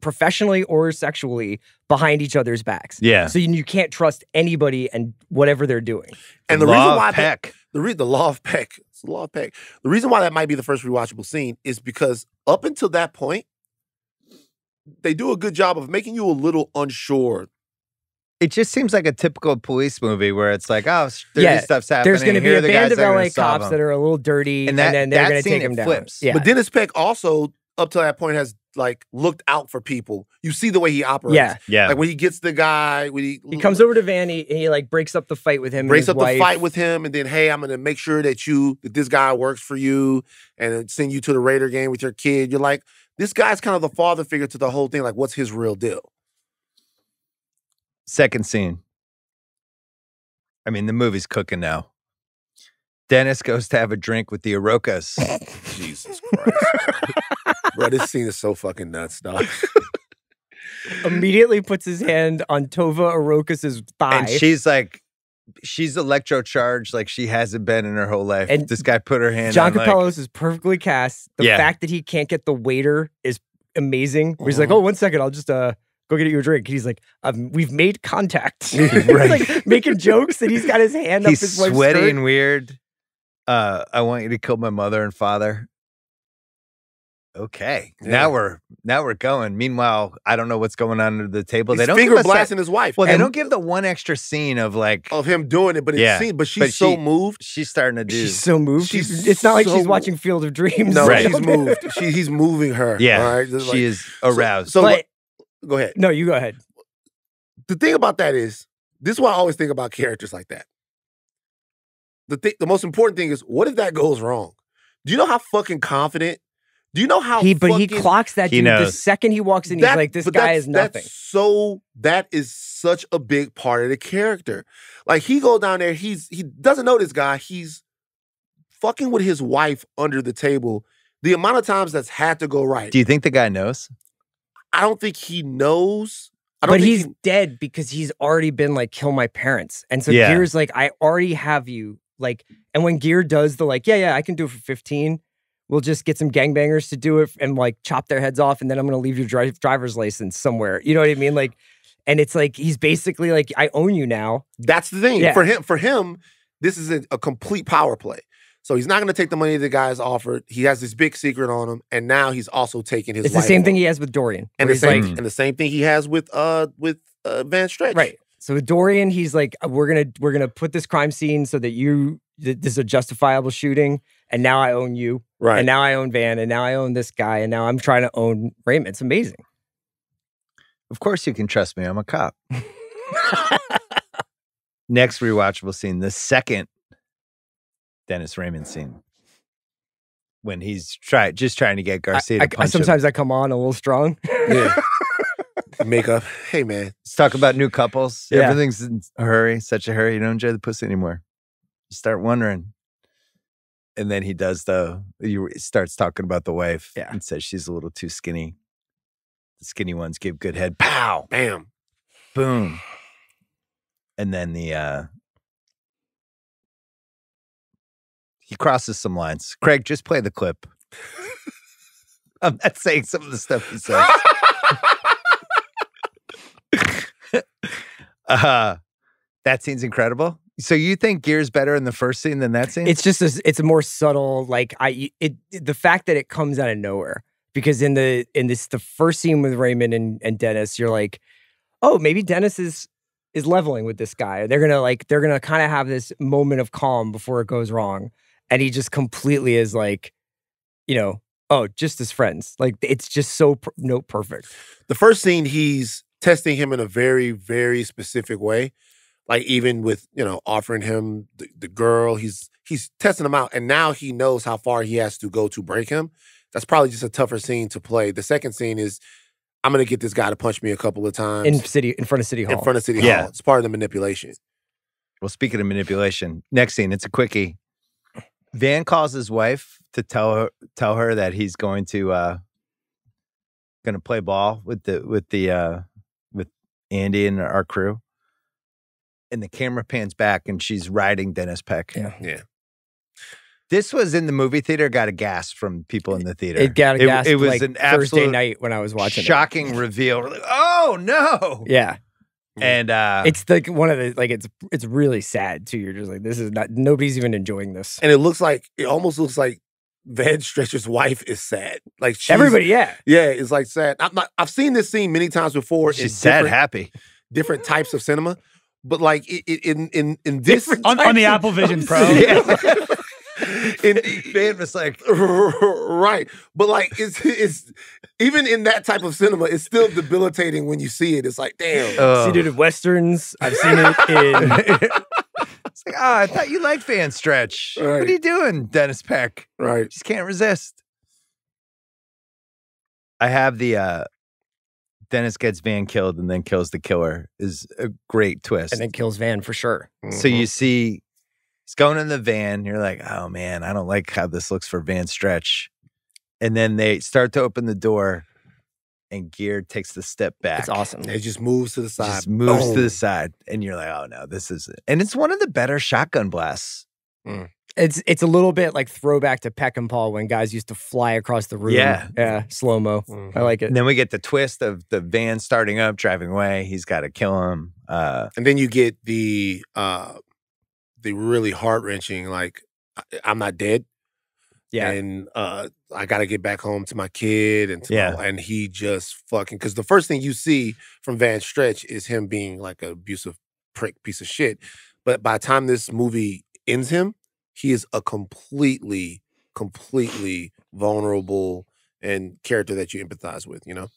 professionally or sexually behind each other's backs. Yeah. So you, you can't trust anybody and whatever they're doing. And the Law reason of why that, the re- the law of Peck, it's the law of Peck. The reason why that might be the first rewatchable scene is because up until that point, they do a good job of making you a little unsure. It just seems like a typical police movie where it's like, oh, dirty Yeah, stuff's happening. There's going to be a the band of LA cops them. that are a little dirty, And and, then they're going to take it them down. flips. Yeah. But Dennis Peck also, up to that point, has like looked out for people. You see the way he operates. yeah. Yeah. Like when he gets the guy, when he He comes over to Vanny and he like breaks up the fight with him. and breaks his up wife. the fight with him, and then hey, I'm gonna make sure that you that this guy works for you, and send you to the Raider game with your kid. You're like, this guy's kind of the father figure to the whole thing. Like, what's his real deal? Second scene. I mean, the movie's cooking now. Dennis goes to have a drink with the Arrocas. [LAUGHS] Jesus Christ, [LAUGHS] bro, this scene is so fucking nuts, dog. Immediately puts his hand on Tova Arrocas's thigh. and she's like, she's electrocharged like she hasn't been in her whole life. And this guy put her hand John on like, Capellos is perfectly cast. The Yeah. fact that he can't get the waiter is amazing. Where he's like, Mhm. "Oh, one second, I'll just uh go get you a drink." He's like, um, "We've made contact." [LAUGHS] [LAUGHS] Right. like making jokes, and he's got his hand he's up his wife's sweaty skirt. and weird. Uh, I want you to kill my mother and father. Okay, Yeah. now we're now we're going. Meanwhile, I don't know what's going on under the table. He's they don't finger give that- blasting his wife. Well, they and- don't give the one extra scene of like of him doing it, but it's Yeah, seen, but she's but so she- moved. she's starting to do. She's so moved. She's She's, it's not like she's watching Field of Dreams. No, Right. she's [LAUGHS] moved. She, he's moving her. yeah, all right? She like- is aroused. So, but what- go ahead. no, you go ahead. the thing about that is, this is why I always think about characters like that. The thing, the most important thing is, what if that goes wrong? Do you know how fucking confident? Do you know how He but he clocks that He dude the second he walks in. He's like, "This guy that's- is nothing." That's so that is such a big part of the character. Like he go down there, he's he doesn't know this guy. He's fucking with his wife under the table. The amount of times that's had to go right. do you think the guy knows? I don't think he knows. I don't But he's he- dead because he's already been like, kill my parents. And so Yeah. Gere's like, I already have you. Like, and when Gere does the like, yeah, yeah, I can do it for 15. We'll just get some gangbangers to do it and like chop their heads off, and then I'm gonna leave your dri- driver's license somewhere. You know what I mean? Like, and it's like he's basically like, I own you now. That's the thing Yeah. for him. For him, this is a, a complete power play. So he's not going to take the money the guy's offered. He has this big secret on him, and now he's also taking his. It's the same on thing him. he has with Dorian. and the same like, and the same thing he has with uh with uh, Van Stretch. Right. So with Dorian, he's like, "Uh, we're gonna we're gonna put this crime scene so that you th- this is a justifiable shooting, and now I own you, Right. and now I own Van, and now I own this guy, and now I'm trying to own Raymond. It's amazing. Of course, you can trust me. I'm a cop. [LAUGHS] Next rewatchable scene, the second Dennis Raymond scene, when he's try just trying to get Garcia I- to I- punch him. sometimes I come on a little strong. yeah. [LAUGHS] Makeup. Hey man. Let's talk about new couples. Yeah. Everything's in a hurry, such a hurry. You don't enjoy the pussy anymore. You start wondering. And then he does the, he starts talking about the wife Yeah. and says she's a little too skinny. The skinny ones give good head. Pow, Bam. boom. And then the, uh, he crosses some lines. Craig, just play the clip. I'm not saying some of the stuff he says. [LAUGHS] Uh, that scene's incredible. So you think Gere's better in the first scene than that scene? It's just a, it's a more subtle like I it the fact that it comes out of nowhere because in the in this the first scene with Raymond and, and Dennis you're like oh maybe Dennis is is leveling with this guy they're gonna like they're gonna kind of have this moment of calm before it goes wrong and he just completely is like you know oh just as friends like it's just so per- no perfect The first scene, he's testing him in a very, very specific way. Like even with you know offering him the, the girl, he's he's testing him out, and now he knows how far he has to go to break him. That's probably just a tougher scene to play. The second scene is, I'm gonna get this guy to punch me a couple of times in city in front of city hall in front of City Yeah. Hall. It's part of the manipulation. well, speaking of manipulation, next scene, it's a quickie. Van calls his wife to tell her tell her that he's going to uh going to play ball with the with the uh with Andy and our crew. And the camera pans back and she's riding Dennis Peck. Yeah. Yeah. This was in the movie theater, got a gas from people in the theater. it got a It- it was like an Thursday night when I was watching it. shocking reveal. Like, oh no. yeah And uh it's like one of the like it's it's really sad too. You're just like this is not nobody's even enjoying this. And it looks like it almost looks like Van Stretcher's [LAUGHS] wife is sad. Like she's, Everybody, yeah, yeah, it's like sad. I'm not, I've seen this scene many times before. in she's sad happy. different types of cinema, but like it, it, in in in this on, on the Apple Vision [LAUGHS] Pro. [LAUGHS] in, Van was like, [LAUGHS] right, but like it's it's even in that type of cinema, it's still debilitating when you see it. It's like damn. oh. seen it in westerns. I've seen it in. [LAUGHS] [LAUGHS] It's like, oh, I thought you liked Van Stretch. What are you doing, Dennis Peck? right. Just can't resist. I have the uh Dennis gets Van killed and then kills the killer is a great twist. and then kills Van for sure. So Mhm. you see he's going in the van. You're like, oh man, I don't like how this looks for Van Stretch. And then they start to open the door and Gere takes the step back. It's awesome. it just moves to the side. Just moves to the side. And you're like, oh no, this is it. And it's one of the better shotgun blasts. It's it's a little bit like throwback to Peck and Paul when guys used to fly across the room. Yeah. yeah, slow mo. Mhm. I like it. And then we get the twist of the van starting up, driving away. He's got to kill him. Uh, And then you get the uh the really heart wrenching like I- I'm not dead. Yeah, and uh, I got to get back home to my kid, and to my- Yeah. and he just fucking because the first thing you see from Van Stretch is him being like an abusive prick piece of shit, but by the time this movie ends him, he is a completely, completely vulnerable and character that you empathize with. You know,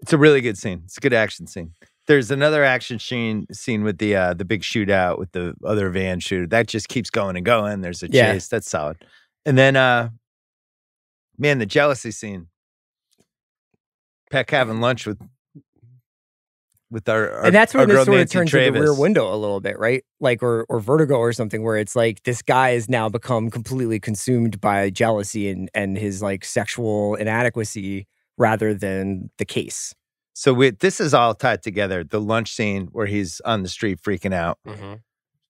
it's a really good scene. It's a good action scene. There's another action scene scene with the uh, the big shootout with the other van shooter. That just keeps going and going. There's a Yeah. chase. That's solid. And then, uh, man, the jealousy scene. Peck having lunch with with our, our and that's when this sort of turns into the rear window a little bit, right? Like or or vertigo or something where it's like this guy has now become completely consumed by jealousy and and his like sexual inadequacy rather than the case. So we, this is all tied together. The lunch scene where he's on the street freaking out. Mm-hmm.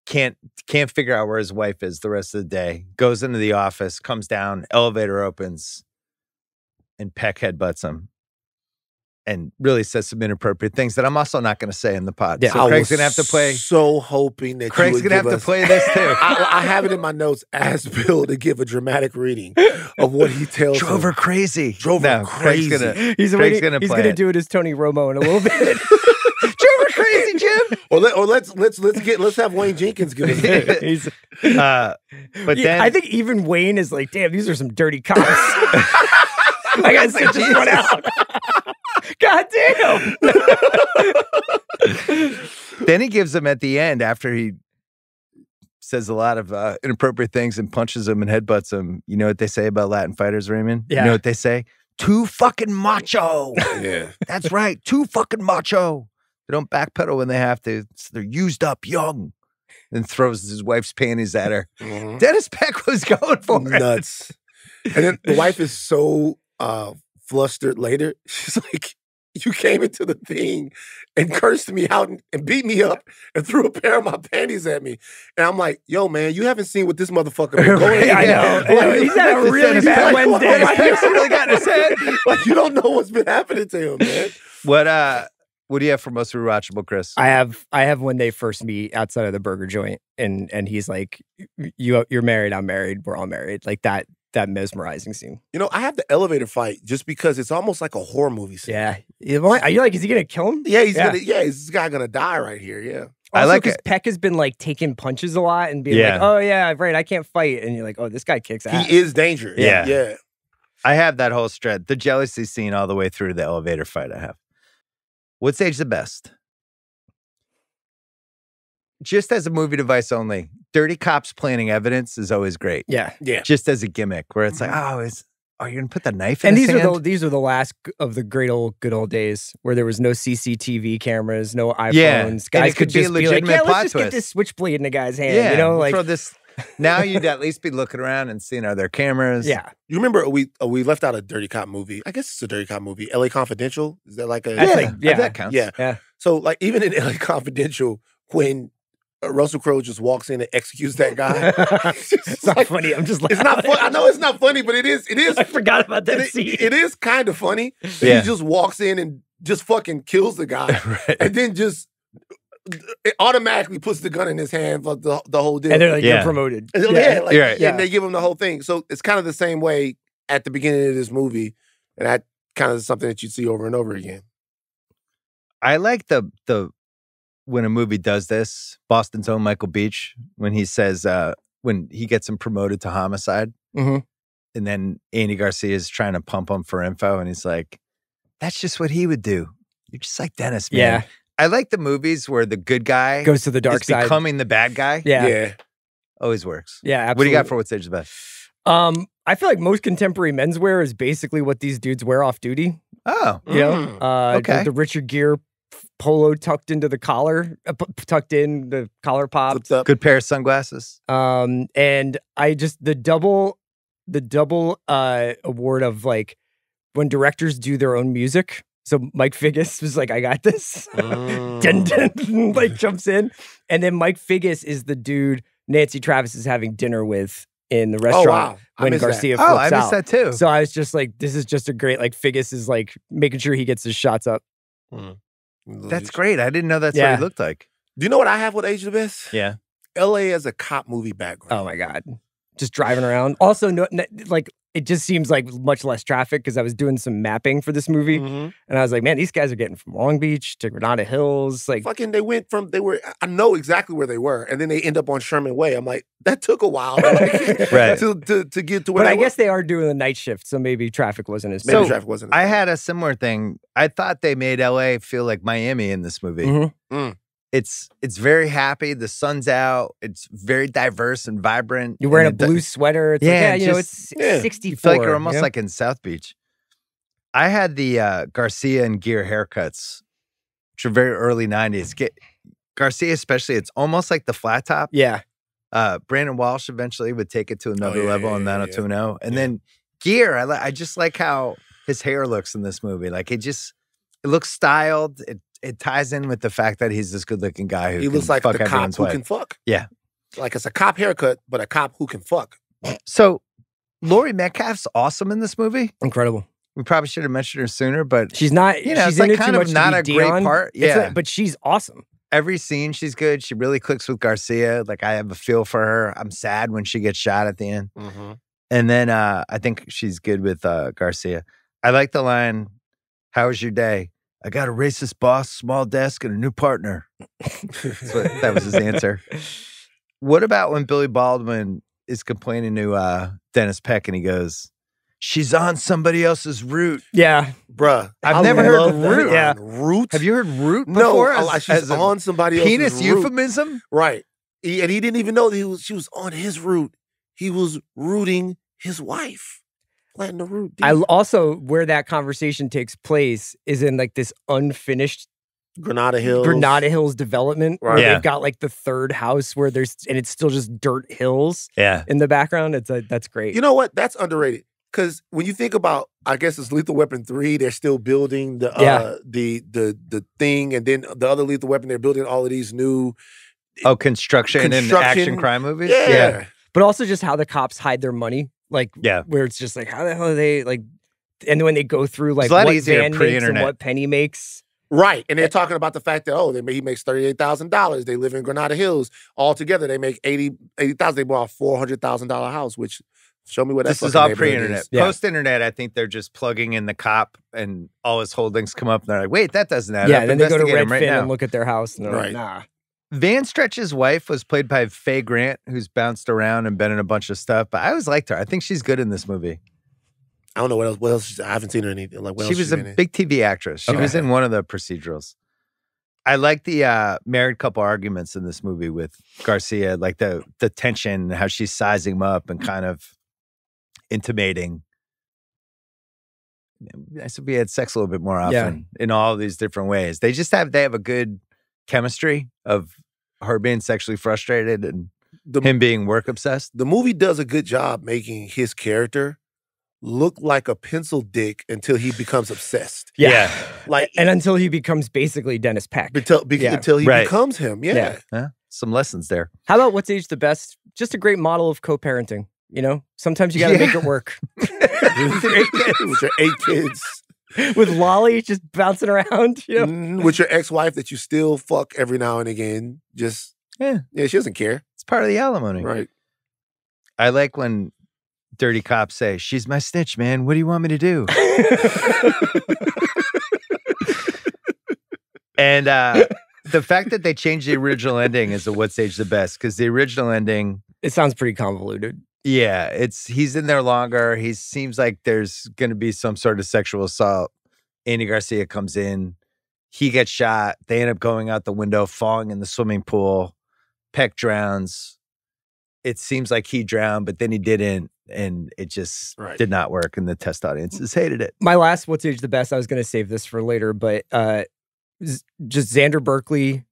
can't can't figure out where his wife is the rest of the day. Goes into the office, comes down, elevator opens, and Peck headbutts him, and really says some inappropriate things that I'm also not going to say in the pod. Yeah, so I Craig's gonna have to play. So hoping that Craig's gonna have give to play this too. [LAUGHS] I, I have it in my notes as [LAUGHS] Bill to give a dramatic reading of what he tells Drove him. her crazy. Drove her no, Craig's crazy. gonna He's Craig's gonna he's play gonna do it as Tony Romo in a little bit. [LAUGHS] drove her crazy, Jim. Or, let, or let's let's let's get let's have Wayne Jenkins give it. He's- Uh, but Yeah, then I think even Wayne is like, damn, these are some dirty cops. I gotta sit this one out. God damn. [LAUGHS] then he gives him at the end after he says a lot of uh, inappropriate things and punches him and headbutts him. You know what they say about Latin fighters, Raymond? You know what they say? Too fucking macho. Yeah. That's right. Too fucking macho. They don't backpedal when they have to. So they're used up young. And throws his wife's panties at her. Mhm. Dennis Peck was [LAUGHS] going for it. Nuts. And then the wife is so uh flustered later. [LAUGHS] She's like, You came into the thing and cursed me out and, and beat me up and threw a pair of my panties at me. And I'm like, yo, man, you haven't seen what this motherfucker been [LAUGHS] going Right, through. I know. [LAUGHS] I know. He's had a really bad Peck- Wednesday. Dennis Peck's really got in his head. like you don't know what's been happening to him, man. What uh What do you have for most rewatchable, Chris? I have I have when they first meet outside of the burger joint, and and he's like, "You you're married, I'm married, we're all married." Like that that mesmerizing scene. You know, I have the elevator fight just because it's almost like a horror movie scene. Yeah, you're you like, is he gonna kill him? Yeah, he's Yeah. gonna yeah, is this guy gonna die right here? Yeah. I like like 'cause it. Peck has been like taking punches a lot and being Yeah. like, "Oh yeah, right, I can't fight," and you're like, "Oh, this guy kicks ass." He is dangerous. Yeah. Yeah. I have that whole stretch, the jealousy scene all the way through the elevator fight. I have. What's age the best? Just as a movie device only, dirty cops planting evidence is always great. yeah. Yeah. Just as a gimmick, where it's like, oh, is are you gonna put the knife in And his these are the these are the last of the great old good old days where there was no CCTV cameras, no iPhones. Yeah, and Guys it could could be a just be like, "Yeah, let's just get this switchblade in the guy's hand." yeah, you know, like throw this. [LAUGHS] Now you'd at least be looking around and seeing are there cameras? yeah. You remember we uh, we left out a dirty cop movie. I guess it's a dirty cop movie. LA Confidential. Is that like a yeah, think- yeah. that counts. Yeah. Yeah. So like even in LA Confidential, when uh, Uh, Russell Crowe just walks in and executes that guy, [LAUGHS] it's not funny. I'm just like it's not fun. I know it's not funny, but it is. It is. [LAUGHS] I forgot about that it, scene. it is kind of funny. Yeah. He just walks in and just fucking kills the guy, [LAUGHS] right. and then just it automatically puts the gun in his hand for the, the whole deal. and they're like, Yeah. "You're promoted." And yeah, like, You're right. and they give him the whole thing. So it's kind of the same way at the beginning of this movie, and that kind of is something that you see over and over again. I like the the when a movie does this, Boston's own Michael Beach, when he says uh when he gets him promoted to homicide, Mhm. and then Andy Garcia is trying to pump him for info, and he's like, "That's just what he would do. You're just like Dennis, man." Yeah, I like the movies where the good guy goes to the dark is side. becoming the bad guy. yeah, yeah, yeah. always works. Yeah. Absolutely. What do you got for what's age the best? Um, I feel like most contemporary menswear is basically what these dudes wear off duty. Oh, You know, Mm. uh, the- Okay. the, Richard Gere polo tucked into the collar, uh, p- tucked in the collar popped. Flipped up. good pair of sunglasses. Um, and I just the double, the double uh award of like when directors do their own music. So Mike Figgis [LAUGHS] was like, "I got this," [LAUGHS] Mm. dun, dun, [LAUGHS] like jumps in, and then Mike Figgis is the dude Nancy Travis is having dinner with in the Oh restaurant wow! When missed that. Garcia Oh, I missed out. that too. So I was just like, this is just a great like Figgis is like making sure he gets his shots up. That's great. I didn't know that's what Yeah. he looked like. Do you know what I have with Age of the Best? Yeah. L.A. as a cop movie background. Oh my god, just driving [SIGHS] around. Also, no, like it just seems like much less traffic because I was doing some mapping for this movie, Mhm. and I was like, man, these guys are getting from Long Beach to Granada Hills. Like, Fucking, they went from they were. I know exactly where they were, and then they end up on Sherman Way. I'm like, that took a while, like, [LAUGHS] [LAUGHS] Right. To, to to get to where. but they I were. guess they are doing the night shift, so maybe traffic wasn't as maybe bad. So, traffic wasn't. as I bad. had a similar thing. I thought they made LA feel like Miami in this movie. Mhm. It's it's very happy. The sun's out. It's very diverse and vibrant. You're wearing a and it- blue sweater. It's Yeah, like, yeah, you know, it's yeah. 64. You feel like you're almost you know? like in South Beach. I had the uh, Garcia and Gere haircuts, which are very early '90s. Get Garcia, especially. It's almost like the flat top. yeah, Uh, Brandon Walsh eventually would take it to another yeah, level yeah, on yeah, yeah. 90210. And Yeah. then Gere, I, li- I just like how his hair looks in this movie. Like it just it looks styled. It it ties in with the fact that he's this good looking guy who he looks like fuck the cop who wife. can fuck. Yeah. like it's a cop haircut, but a cop who can fuck. So Laurie Metcalf's awesome in this movie. incredible. We probably should have mentioned her sooner, but She's not. You know, she's it's like kind of not a be great part. Not- Yeah. but she's awesome. every scene she's good. She really clicks with Garcia. Like I have a feel for her. I'm sad when she gets shot at the end. And then uh, I think she's good with uh, Garcia. I like the line, How was your day? I got a racist boss, small desk, and a new partner. What- that was his answer. What about when Billy Baldwin is complaining to uh, Dennis Peck and he goes, She's on somebody else's route. Yeah, Bruh, I've I never heard root. Yeah. root. Have you heard root No, before? I- I- she's a on somebody penis else's route. euphemism? Right. He, and he didn't even know that he was she was on his route. He was rooting his wife. Planting the root. I deep. l- also where that conversation takes place is in like this unfinished Granada Hills. Granada Hills development where Right. Yeah. they've got like the third house where there's and it's still just dirt hills Yeah. in the background. It's a, that's great. You know what? That's underrated. Because when you think about, I guess it's Lethal Weapon three. They're still building the Yeah. uh, the the the thing, and then the other Lethal Weapon. They're building all of these new. Oh, construction, and action crime movies? Yeah. Yeah, but also just how the cops hide their money, like Yeah. where it's just like how the hell are they like, and when they go through like It's a lot what easier van makes and what penny makes. Right. And they're eh talking about the fact that, oh, they he makes $38,000. They live in Granada Hills. All together, they make 80 80000 They bought a $400,000 house, which show me what that This is fucking all pre-internet. is. Yeah. Post-internet, I think they're just plugging in the cop, and all his holdings come up, and they're like, "Wait, that doesn't add yeah, up." then they go to Investigate him Redfin right and look at their house, and they're Right. like, "Nah." Van Stretch's wife was played by Faye Grant, who's bounced around and been in a bunch of stuff. But I always liked her. I think she's good in this movie. I don't know what else. What else? I haven't seen her in anything. Like, what she was a big TV actress. She was in one of the procedurals. I like the uh, married couple arguments in this movie with Garcia, like the the tension, how she's sizing him up and kind of intimating. I said we had sex a little bit more often Yeah. in all these different ways. They just have they have a good chemistry of her being sexually frustrated and The, him being work obsessed. the movie does a good job making his character look like a pencil dick until he becomes obsessed. Yeah. Yeah. [LAUGHS] Like, and until he becomes basically Dennis Peck. until, be- Yeah. until he Right. becomes him. Yeah. Yeah. Huh? Some lessons there. How about what's age the best? Just a great model of co-parenting. You know, sometimes you got to make it work. [LAUGHS] [LAUGHS] With your eight kids. [LAUGHS] With Lolly just bouncing around, you know. Mm, With your ex-wife that you still fuck every now and again. Just Yeah. yeah, she doesn't care. It's part of the alimony. Right. I like when dirty cops say, She's my snitch, man. What do you want me to do? [LAUGHS] and uh, the fact that they changed the original ending is a what's age the best because the original ending, it sounds pretty convoluted. Yeah, it's he's in there longer. He seems like there's going to be some sort of sexual assault. Andy Garcia comes in, he gets shot. They end up going out the window, falling in the swimming pool. Peck drowns. It seems like he drowned, but then he didn't, and it just Right. did not work. And the test audiences hated it. My last what's age the best. I was going to save this for later, but uh, just Xander Berkeley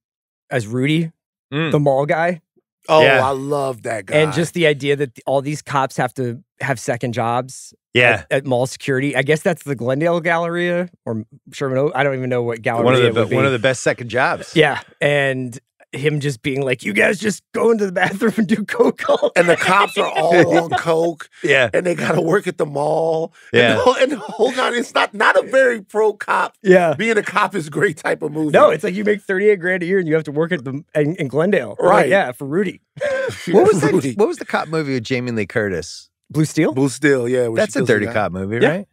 as Rudy, Mm. the mall guy, Oh, Yeah. I love that guy. and just the idea that all these cops have to have second jobs Yeah, at, at mall security. I guess that's the Glendale Galleria or Sherman Oak. I don't even know what gallery one of the would be. one of the best second jobs. yeah, and him just being like, "You guys just go into the bathroom and do coke all [LAUGHS] and the cops are all [LAUGHS] on coke yeah, and they gotta work at the mall. Yeah. And, the whole- and hold on, it's not not a very pro cop. yeah. Being a cop is a great type of movie. No, it's like you make thirty eight grand a year and you have to work at the in, in Glendale, Like, Right. yeah, for Rudy. [LAUGHS] What was that? What was the cop movie with Jamie Lee Curtis? Blue Steel? Blue Steel, yeah. That's a kills the dirty guy. cop movie, Yeah. right?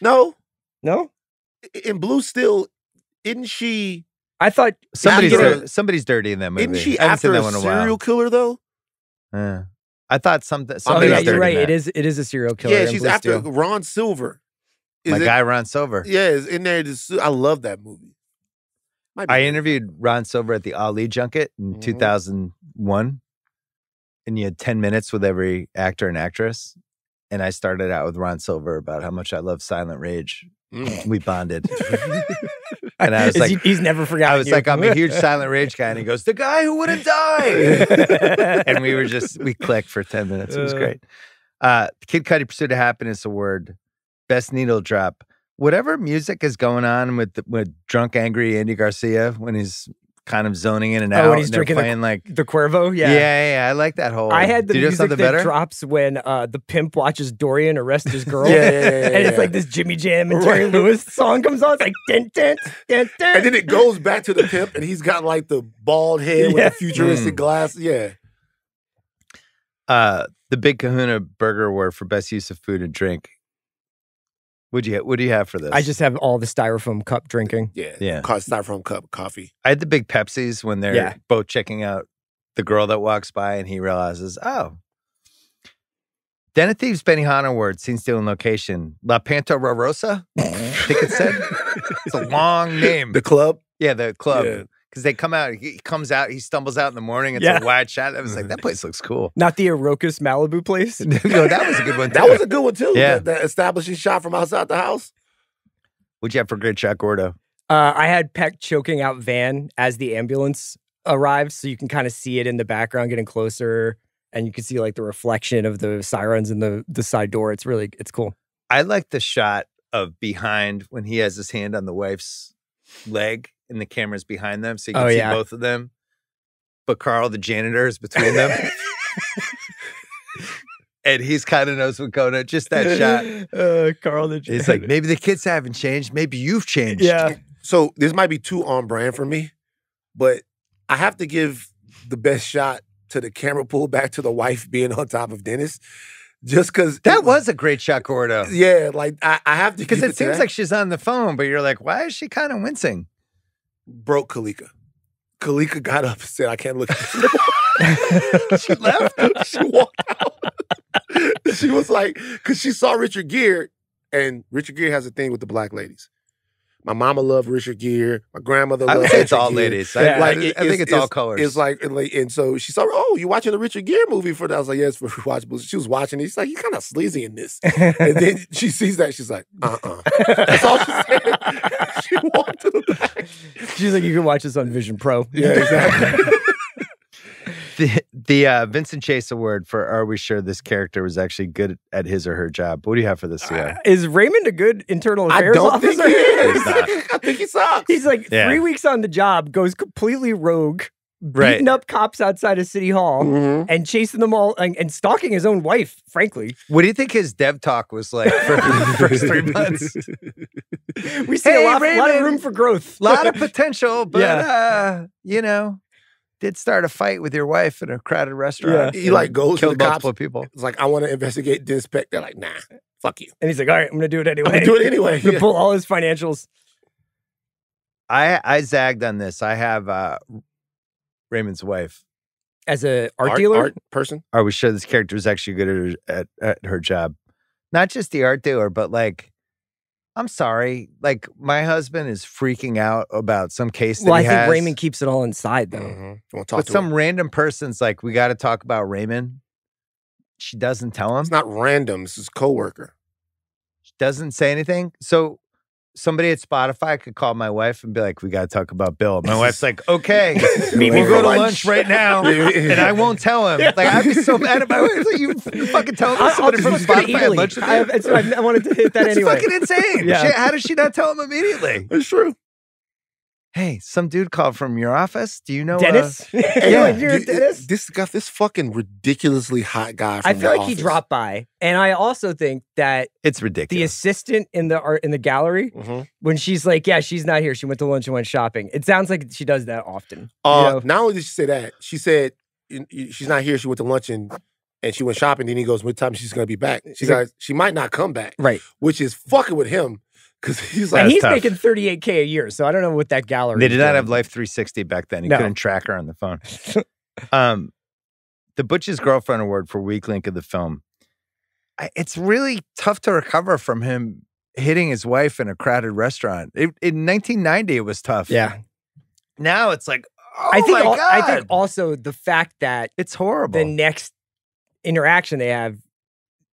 No, No, in Blue Steel, isn't she? I thought Somebody's After- dir- somebody's dirty in that movie. Isn't she I haven't after that a one in a serial while. killer though? Yeah. I thought something. Oh yeah, you're right. It is it is a serial killer. yeah, she's after Steel. Ron Silver. Is My it- guy Ron Silver. Yeah, is in there. To sue. I love that movie. I interviewed Ron Silver at the Ali junket in Mhm. 2001, and you had 10 minutes with every actor and actress. And I started out with Ron Silver about how much I love Silent Rage. Mm. We bonded. [LAUGHS] And I was Is like- he- he's never forgotten. I was you. like, I'm a [LAUGHS] huge Silent Rage guy. And he goes, The guy who wouldn't die. and we were just, we clicked for 10 minutes. It was Uh. great. Uh, Kid Cudi Pursuit of Happiness Award, Best Needle Drop. Whatever music is going on with with drunk, angry Andy Garcia when he's kind of zoning in and Oh, out. when he's and they're drinking the- playing like, the Cuervo. yeah. Yeah. yeah, yeah, I like that whole. I had the Did you have music that better? drops when uh, the pimp watches Dorian arrest his [LAUGHS] girl. Yeah, yeah, yeah, and it's like this Jimmy Jam and Terry Right. Lewis song comes on. It's like dun, dun, dun, dun. And then it goes back to the pimp, and he's got like the bald head with Yeah. the futuristic Mm. glasses. Yeah. uh, the Big Kahuna Burger Award for Best Use of Food and Drink. Would you what do you have for this? I just have all the styrofoam cup drinking. Yeah. Yeah. Co- Styrofoam cup coffee. I had the big Pepsis when they're Yeah. both checking out the girl that walks by and he realizes, oh. Den of Thieves Benihana Award, scene stealing location. La Pantera Rosa, I think it said. [LAUGHS] It's a long name. The club. yeah, the club. Yeah. Because they come out, he comes out, he stumbles out in the morning. It's Yeah. a wide shot. I was like, [LAUGHS] that place looks cool. Not the Arrocas Malibu place. [LAUGHS] no, that was a good one. That too. was a good one too. Yeah. That, that establishing shot from outside the house. What'd you have for great shot, Gordo? Uh, I had Peck choking out Van as the ambulance arrives, so you can kind of see it in the background getting closer, and you can see like the reflection of the sirens in the the side door. It's really it's cool. I like the shot of behind when he has his hand on the wife's leg and the camera's behind them, so you can Oh, see yeah. both of them. But Carl, the janitor, is between them, [LAUGHS] and he's kind of knows what's going on. Just that shot. uh, Carl. The janitor. It's like maybe the kids haven't changed, maybe you've changed. yeah, so this might be too on brand for me, but I have to give the best shot to the camera pull back to the wife being on top of Dennis, just because That was a great shot, Gordo. yeah. Like I, I have to Because give it to seems that. like she's on the phone, but you're like, why is she kind of wincing? Broke Kalika. Kalika got up and said, "I can't look at this." [LAUGHS] anymore." she left. she walked out. [LAUGHS] she was like, because she saw Richard Gere, and Richard Gere has a thing with the black ladies. My mama loved Richard Gere. My grandmother I loved would say it's Richard all Gere. ladies. Yeah. I, Like, it- I think it's, all colors. It's like, and like, and so she saw, oh, you watching the Richard Gere movie for that? I was like, yes, for [LAUGHS] rewatchable. She was watching it. She's like, you kind of sleazy in this. And then [LAUGHS] she sees that. She's like, uh uh That's all she said. [LAUGHS] she walked to the back. She's like, you can watch this on Vision Pro. Yeah, exactly. The the uh, Vincent Chase Award for Are We Sure This Character was actually good at his or her job? What do you have for this, Uh, is Raymond a good internal I affairs don't think officer? he is. He's not. [LAUGHS] I think he sucks. He's like Yeah. three weeks on the job, goes completely rogue, Right. beating up cops outside of City Hall. Mhm. And chasing them all and, and stalking his own wife, frankly. What do you think his dev talk was like for [LAUGHS] the first three months? We see Hey, a lot, lot of room for growth. A lot of potential, [LAUGHS] but Yeah. uh, you know, did start a fight with your wife in a crowded restaurant. He like goes to killed the cops. multiple people. It's like, I want to investigate this. Peck. They're like, nah, fuck you. and he's like, all right, I'm going to do it anyway. I'm do it anyway. I'm gonna [LAUGHS] Yeah. pull all his financials. I I zagged on this. I have uh, Raymond's wife. As a art, dealer, art person. Are we sure this character is actually good at her, at, at her job? Not just the art dealer, but like, I'm sorry, like my husband is freaking out about some case that well, I he think has. Raymond keeps it all inside, though. Mhm. You want to talk but to some him? random person's like, we got to talk about Raymond. She doesn't tell him. It's not random. It's his coworker. She doesn't say anything. So somebody at Spotify could call my wife and be like, "We got to talk about Bill." My wife's like, "Okay, [LAUGHS] we'll go to lunch." lunch right now." [LAUGHS] And I won't tell him. Like I'd be so mad at my wife. Like, you, fucking tell me somebody from Spotify Italy. lunch with I, you. it's- I, I wanted to hit that That's anyway. fucking insane. Yeah. Shit, how does she not tell him immediately? It's true. Hey, some dude called from your office. Do you know uh, Dennis? You're [LAUGHS] yeah, you're you- Dennis? This got this fucking ridiculously hot guy. From I feel like he dropped by. And I also think that it's ridiculous. the assistant in the art in the gallery, Mhm. when she's like, Yeah, she's not here. She went to lunch and went shopping. It sounds like she does that often. Uh, know? Not only did she say that, she said "Y- y- she's not here. She went to lunch and, and she went shopping. Then he goes, "What time she's gonna be back?" She's He's like- like, "She might not come back," Right. which is fucking with him because he's like, and he's tough. making 38K a year. So I don't know what that gallery They did not have Life 360 back then. You No. couldn't track her on the phone. [LAUGHS] um, the Butch's Girlfriend Award for weak link of the film. I, it's really tough to recover from him hitting his wife in a crowded restaurant. It, in 1990, it was tough. Yeah. Now it's like, oh I think al-. I think also the fact that it's horrible. the next interaction they have,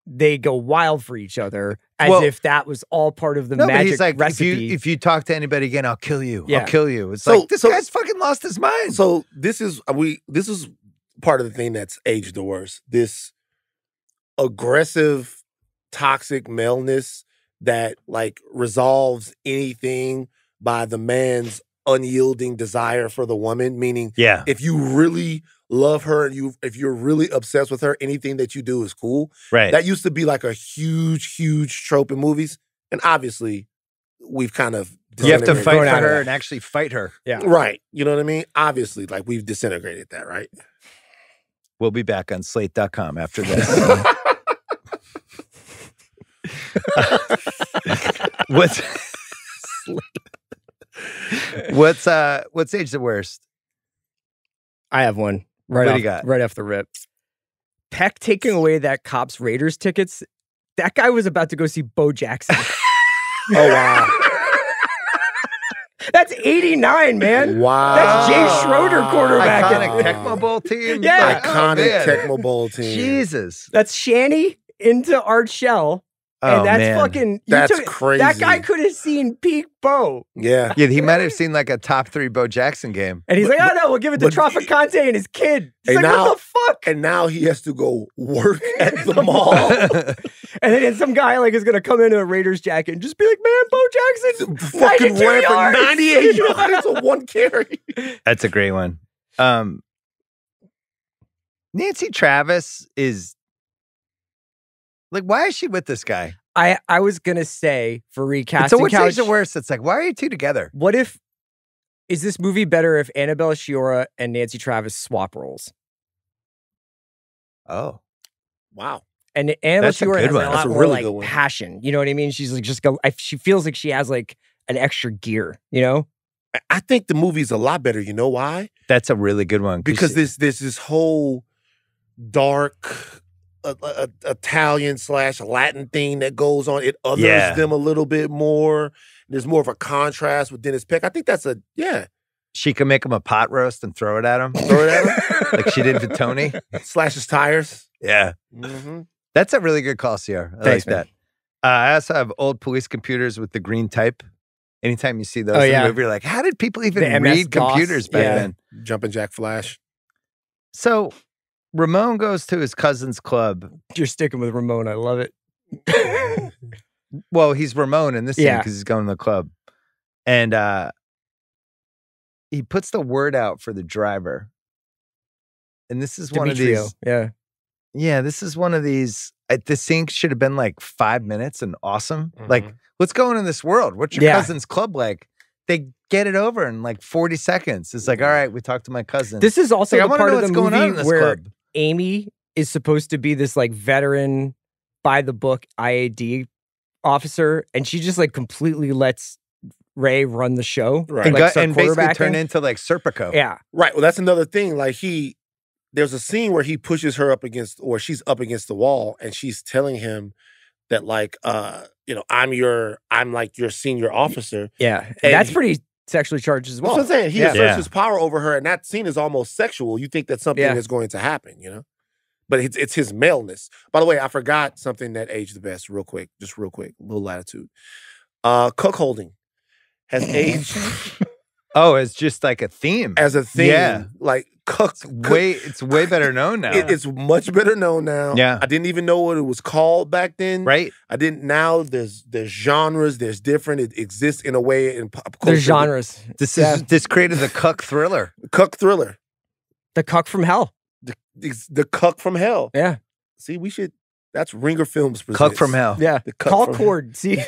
they go wild for each other as Well- if that was all part of the no, but magic he's like, if recipe. you, if you talk to anybody again, I'll kill you. Yeah. I'll kill you. It's So- like, this so- guy's fucking lost his mind. So this is uh, we this is part of the thing that's aged the worst. This aggressive, toxic maleness that like resolves anything by the man's unyielding desire for the woman. Meaning, yeah. if you really love her and you if you're really obsessed with her, anything that you do is cool. Right. That used to be like a huge, huge trope in movies, and obviously, we've kind of you have to fight for her and actually fight her. yeah. Right. You know what I mean? Obviously, like we've disintegrated that, right? We'll be back on slate.com after [LAUGHS] this. [LAUGHS] what's [LAUGHS] what's uh what's age the worst? I have one right What do off, you got? right off the rip. Peck taking away that cop's Raiders tickets. That guy was about to go see Bo Jackson. [LAUGHS] [LAUGHS] Oh wow. That's 89, man. Wow. That's Jay Schroeder quarterback. Iconic Tecmo Bowl team. Yeah. Like, oh, Iconic man. Tecmo Bowl team. Jesus. That's Shanny into Art Shell. Oh, and that's man. fucking That's took- crazy. That guy could have seen peak Bo. Yeah. Yeah, he might have seen like a top three Bo Jackson game. And he's But- like, oh no, we'll give it to but- Traficante and his kid. He's And like, now- what the fuck? And now he has to go work [LAUGHS] at the mall. [LAUGHS] And then some guy like is gonna come into a Raiders jacket and just be like, man, Bo Jackson, Fucking 92 ran for 98 [LAUGHS] yards of one carry. That's a great one. Um Nancy Travis is like, why is she with this guy? I I was gonna say for It's recasting so which couch. is the worst? It's like, why are you two together? What if is this movie better if Annabella Sciorra and Nancy Travis swap roles? Oh. Wow. And Annabella That's Sciorra good has one. a That's lot a more really like good one. passion. You know what I mean? She's like just go. I, she feels like she has like an extra gear. You know? I- I think the movie's a lot better. You know why? That's a really good one. Because she- this there's this whole dark uh, uh, Italian slash Latin thing that goes on. It others Yeah. them a little bit more. There's more of a contrast with Dennis Peck. I think that's a yeah. she can make him a pot roast and throw it at him, Throw it at him. [LAUGHS] like she did with Tony. [LAUGHS] Slash his tires. Yeah. Mm-hmm. That's a really good call, Sierra. I Thanks, like man. that. Uh, I also have old police computers with the green type. Anytime you see those Oh, in yeah. the movie, you're like, how did people even read DOS, computers back yeah. then? Jumping Jack Flash. So Ramon goes to his cousin's club. You're sticking with Ramon. I love it. [LAUGHS] Well, he's Ramon in this scene Yeah. because he's going to the club. And uh he puts the word out for the driver. And this is one of these. Yeah. Yeah, this is one of these. uh, The scene should have been like five minutes and awesome. Like, Mhm. what's going on in this world? What's your Yeah. cousin's club like? They get it over in like 40 seconds. It's like, all right, we talked to my cousin. This is also like, the part of the going movie on in this where club. Amy is supposed to be this like veteran by the book IAD officer, and she just like completely lets Ray run the show. Right. And, like, got, and basically turn into like Serpico. Yeah. Right. Well, that's another thing. Like he, there's a scene where he pushes her up against, or she's up against the wall, and she's telling him that, like, uh, you know, I'm your, I'm like your senior officer. Yeah. And And that's he- pretty sexually charged as That's well. what I'm saying. He Yeah. asserts Yeah. his power over her, and that scene is almost sexual. You think that something Yeah. is going to happen, you know? But it's it's his maleness. By the way, I forgot something that aged the best. Real quick, just real quick, little latitude. Uh, cuckolding has [LAUGHS] aged [LAUGHS] Oh, it's just like a theme. as a thing. Yeah. like cuck, It's way, it's way better known [LAUGHS] now. It, it's much better known now. Yeah. I didn't even know what it was called back then. right? I didn't. Now there's there's genres. There's different. It exists in a way in pop culture. There's genres. This Yeah. is this created the cuck thriller. Cuck thriller. The cuck from hell. The, the, the cuck from hell. Yeah. See, we should. That's Ringer Films. Cuck from hell. Yeah. The cuck Call from- cord. See? [LAUGHS]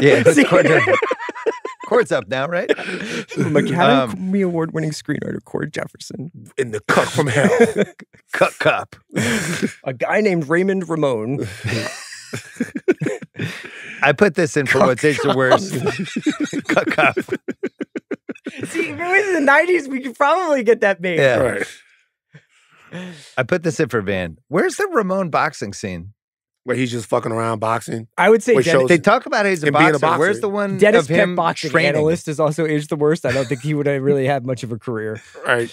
Yeah, that's [LAUGHS] See? Cord- Cord's up now, right? [LAUGHS] Academy Um, Award winning screenwriter Cord Jefferson. In the cuck from hell. [LAUGHS] Cuck cup. A guy named Raymond Ramon. I put this in for Cuck what's aged the worst. Cuck cup. See, if it was in the 90s, we could probably get that made. Yeah. right. I put this in for Van. Where's the Ramon boxing scene? Where he's just fucking around boxing. I would say Which Dennis, shows- They talk about he's a Him being a boxer. boxer. Where's the one Dennis of Peck him boxing training? analyst is also aged the worst. I don't think he would have really had much of a career. [LAUGHS] Right.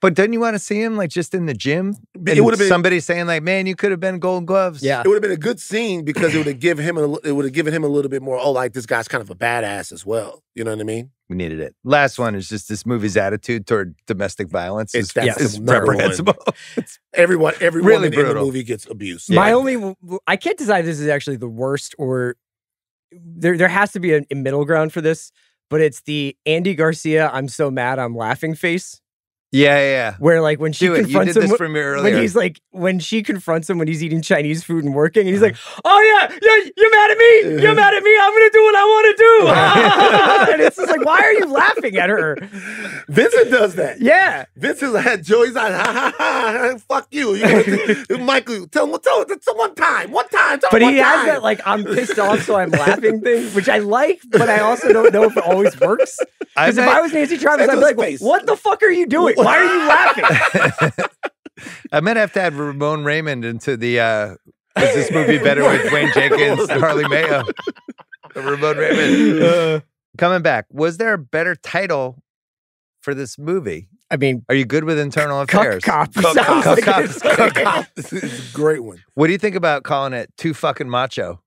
But don't you want to see him like just in the gym? It would have been. somebody saying like, "Man, you could have been Gold Gloves." Yeah. it would have been a good scene because it would have given him a, it would have given him a little bit more. Oh, like this guy's kind of a badass as well. You know what I mean? We needed it. Last one is just this movie's attitude toward domestic violence It's- is, that's is the number one. reprehensible. [LAUGHS] Everyone, every Really woman in the movie gets abused. My Yeah. only, I can't decide if this is actually the worst or there. There has to be a, a middle ground for this, but it's the Andy Garcia "I'm so mad I'm laughing" face, yeah, yeah, yeah. where like when she Do it. You confronts did him this for me earlier. when he's like when she confronts him when he's eating Chinese food and working, and he's like, uh-huh. "Oh yeah, yeah, you're mad at me. You're mad at me. I'm gonna do what I want to do." [LAUGHS] [LAUGHS] and it's just like, why are you laughing at her? Vincent does that. Yeah, Vincent had Joey's like, ha ha ha, fuck you. you know, [LAUGHS] Michael, tell him, tell him, tell one time, one time, tell but one he has time. that like I'm pissed off, so I'm laughing thing, which I like, but I also don't know if it always works. Because if I was Nancy Travis, I'd be like, face. "What the fuck are you doing? Why are you laughing?" [LAUGHS] I might have to add Ramon Raymond into the. uh Is this movie [LAUGHS] better with Wayne Jenkins and Harley Mayo? Ramon Raymond. Uh, Coming back, was there a better title for this movie? I mean, Are you good with internal Cuck affairs? Cop Cuck sounds Cop. Cuck Cop. Cuck Cop. it's a great one. [LAUGHS] What do you think about calling it too fucking macho?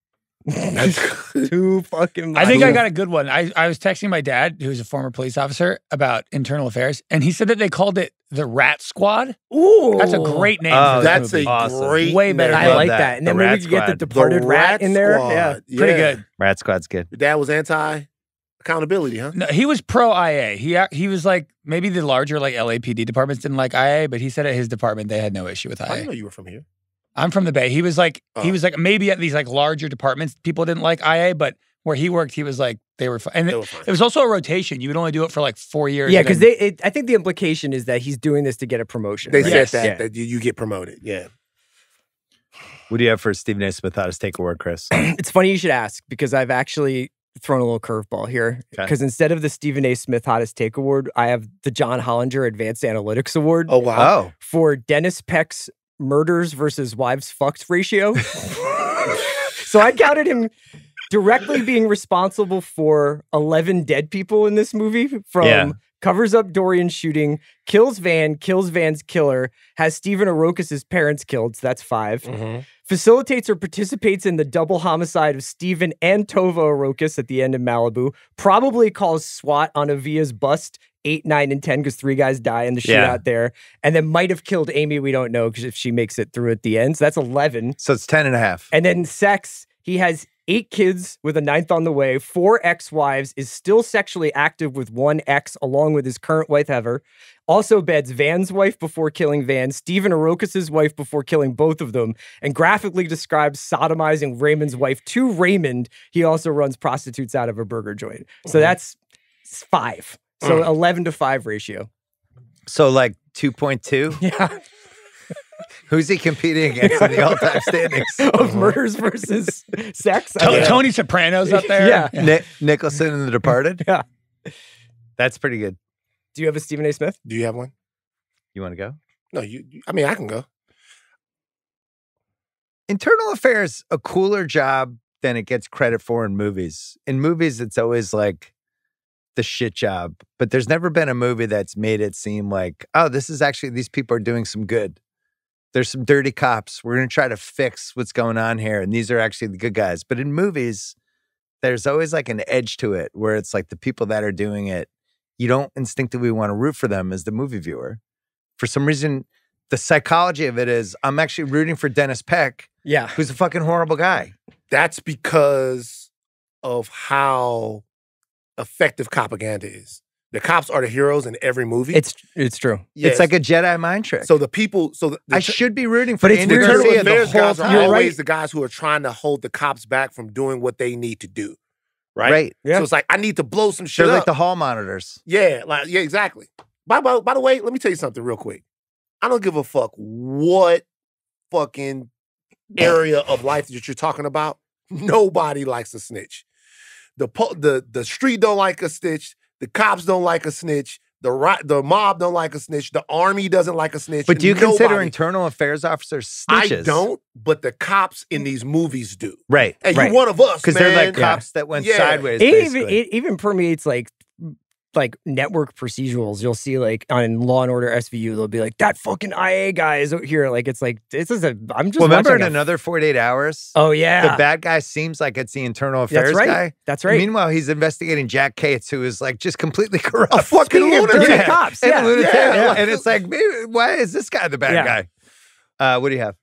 [LAUGHS] too fucking. I think I got a good one. I, I was texting my dad, who's a former police officer, about internal affairs, and he said that they called it the Rat Squad. Ooh, That's a great name. Oh, for That's movie. a Awesome. great Way better. name. I like that. that. And The then maybe Rat we could get the Squad. The departed rat, in there. Yeah. Squad. pretty Yeah. good. Rat Squad's good. Your dad was anti accountability, huh? No, he was pro IA. He he was like maybe the larger like LAPD departments didn't like IA, but he said at his department they had no issue with IA. I didn't know you were from here. I'm from the Bay. He was like, he Oh. was like maybe at these like larger departments, people didn't like IA, but where he worked, he was like they were. Fine. And They it, were fine. it was also a rotation. You would only do it for like four years. Yeah, because they. It, I think the implication is that he's doing this to get a promotion. They right? said Yes. that Yeah. that you, you get promoted. Yeah. What do you have for Stephen A. Smith? How to take award, Chris? [CLEARS THROAT] it's funny you should ask because I've actually thrown a little curveball here. Okay. Because instead of the Stephen A. Smith Hottest Take Award, I have the John Hollinger Advanced Analytics Award Oh wow. For Dennis Peck's murders versus wives fucked ratio. [LAUGHS] so I counted him directly being responsible for 11 dead people in this movie from Yeah. Covers up Dorian's shooting, kills Van, kills Van's killer, has Stephen Arrocas' parents killed, so that's 5 Mhm. facilitates or participates in the double homicide of Stephen and Tova Arrocas at the end of Malibu, probably calls SWAT on Avia's bust eight, nine, and 10 because three guys die in the Yeah. shootout there, and then might have killed Amy. We don't know because if she makes it through at the end. So that's 11. so it's 10 and a half. And then sex, he has eight kids with a ninth on the way, four ex wives, is still sexually active with one ex along with his current wife, Ever. Also beds Van's wife before killing Van, Stephen Arrocas' wife before killing both of them, and graphically describes sodomizing Raymond's wife to Raymond. He also runs prostitutes out of a burger joint. So Mhm. that's five. So Mm. 11 to 5 ratio. So like 2.2. [LAUGHS] Yeah. [LAUGHS] Who's he competing against in the all-time [LAUGHS] standings? of murders uh-huh. versus sex. I To- don't. Tony Soprano's up there. Yeah. Nick Nicholson in The Departed. Yeah. That's pretty good. Do you have a Stephen A. Smith? Do you have one? You want to go? No, you. you- I mean, I can go. Internal Affairs a cooler job than it gets credit for in movies. In movies, it's always like the shit job, but there's never been a movie that's made it seem like, oh, this is actually these people are doing some good. There's some dirty cops. We're gonna try to fix what's going on here, and these are actually the good guys. But in movies, there's always like an edge to it where it's like the people that are doing it, you don't instinctively want to root for them as the movie viewer. For some reason, the psychology of it is I'm actually rooting for Dennis Peck, Yeah. who's a fucking horrible guy. That's because of how effective propaganda is. The cops are the heroes in every movie. It's it's true. Yes. It's like a Jedi mind trick. so the people. So the, the I should be rooting for But it's Andy weird- Garcia the affairs whole guys are time. You're always right. the guys who are trying to hold the cops back from doing what they need to do. Right. Right. Yeah. So it's like I need to blow some shit They're like the hall monitors. Yeah, like yeah, exactly. By, by by the way, let me tell you something real quick. I don't give a fuck what fucking area of life that you're talking about. [LAUGHS] Nobody likes a snitch. The po- the the street don't like a snitch. The cops don't like a snitch. The ri- the mob don't like a snitch. The army doesn't like a snitch. But do you consider internal affairs officers snitches? I don't, but the cops in these movies do. Right. and Right. you're one of us, Because they're like Yeah. cops that went Yeah. sideways. It even it even permeates like like network procedurals. You'll see like on Law and Order SVU, they'll be like that fucking IA guy is out here. Like it's like this is a. I'm just well, remember in a- another 48 hours? Oh yeah, The bad guy seems like it's the internal affairs that's right. guy. That's right. Meanwhile, he's investigating Jack Cates, who is like just completely [LAUGHS] corrupt. a fucking Speaking of lunatic. dirty Yeah. cops, and, yeah. a lunatic. Yeah. and it's like, maybe, why is this guy the bad Yeah. guy? Uh, what do you have?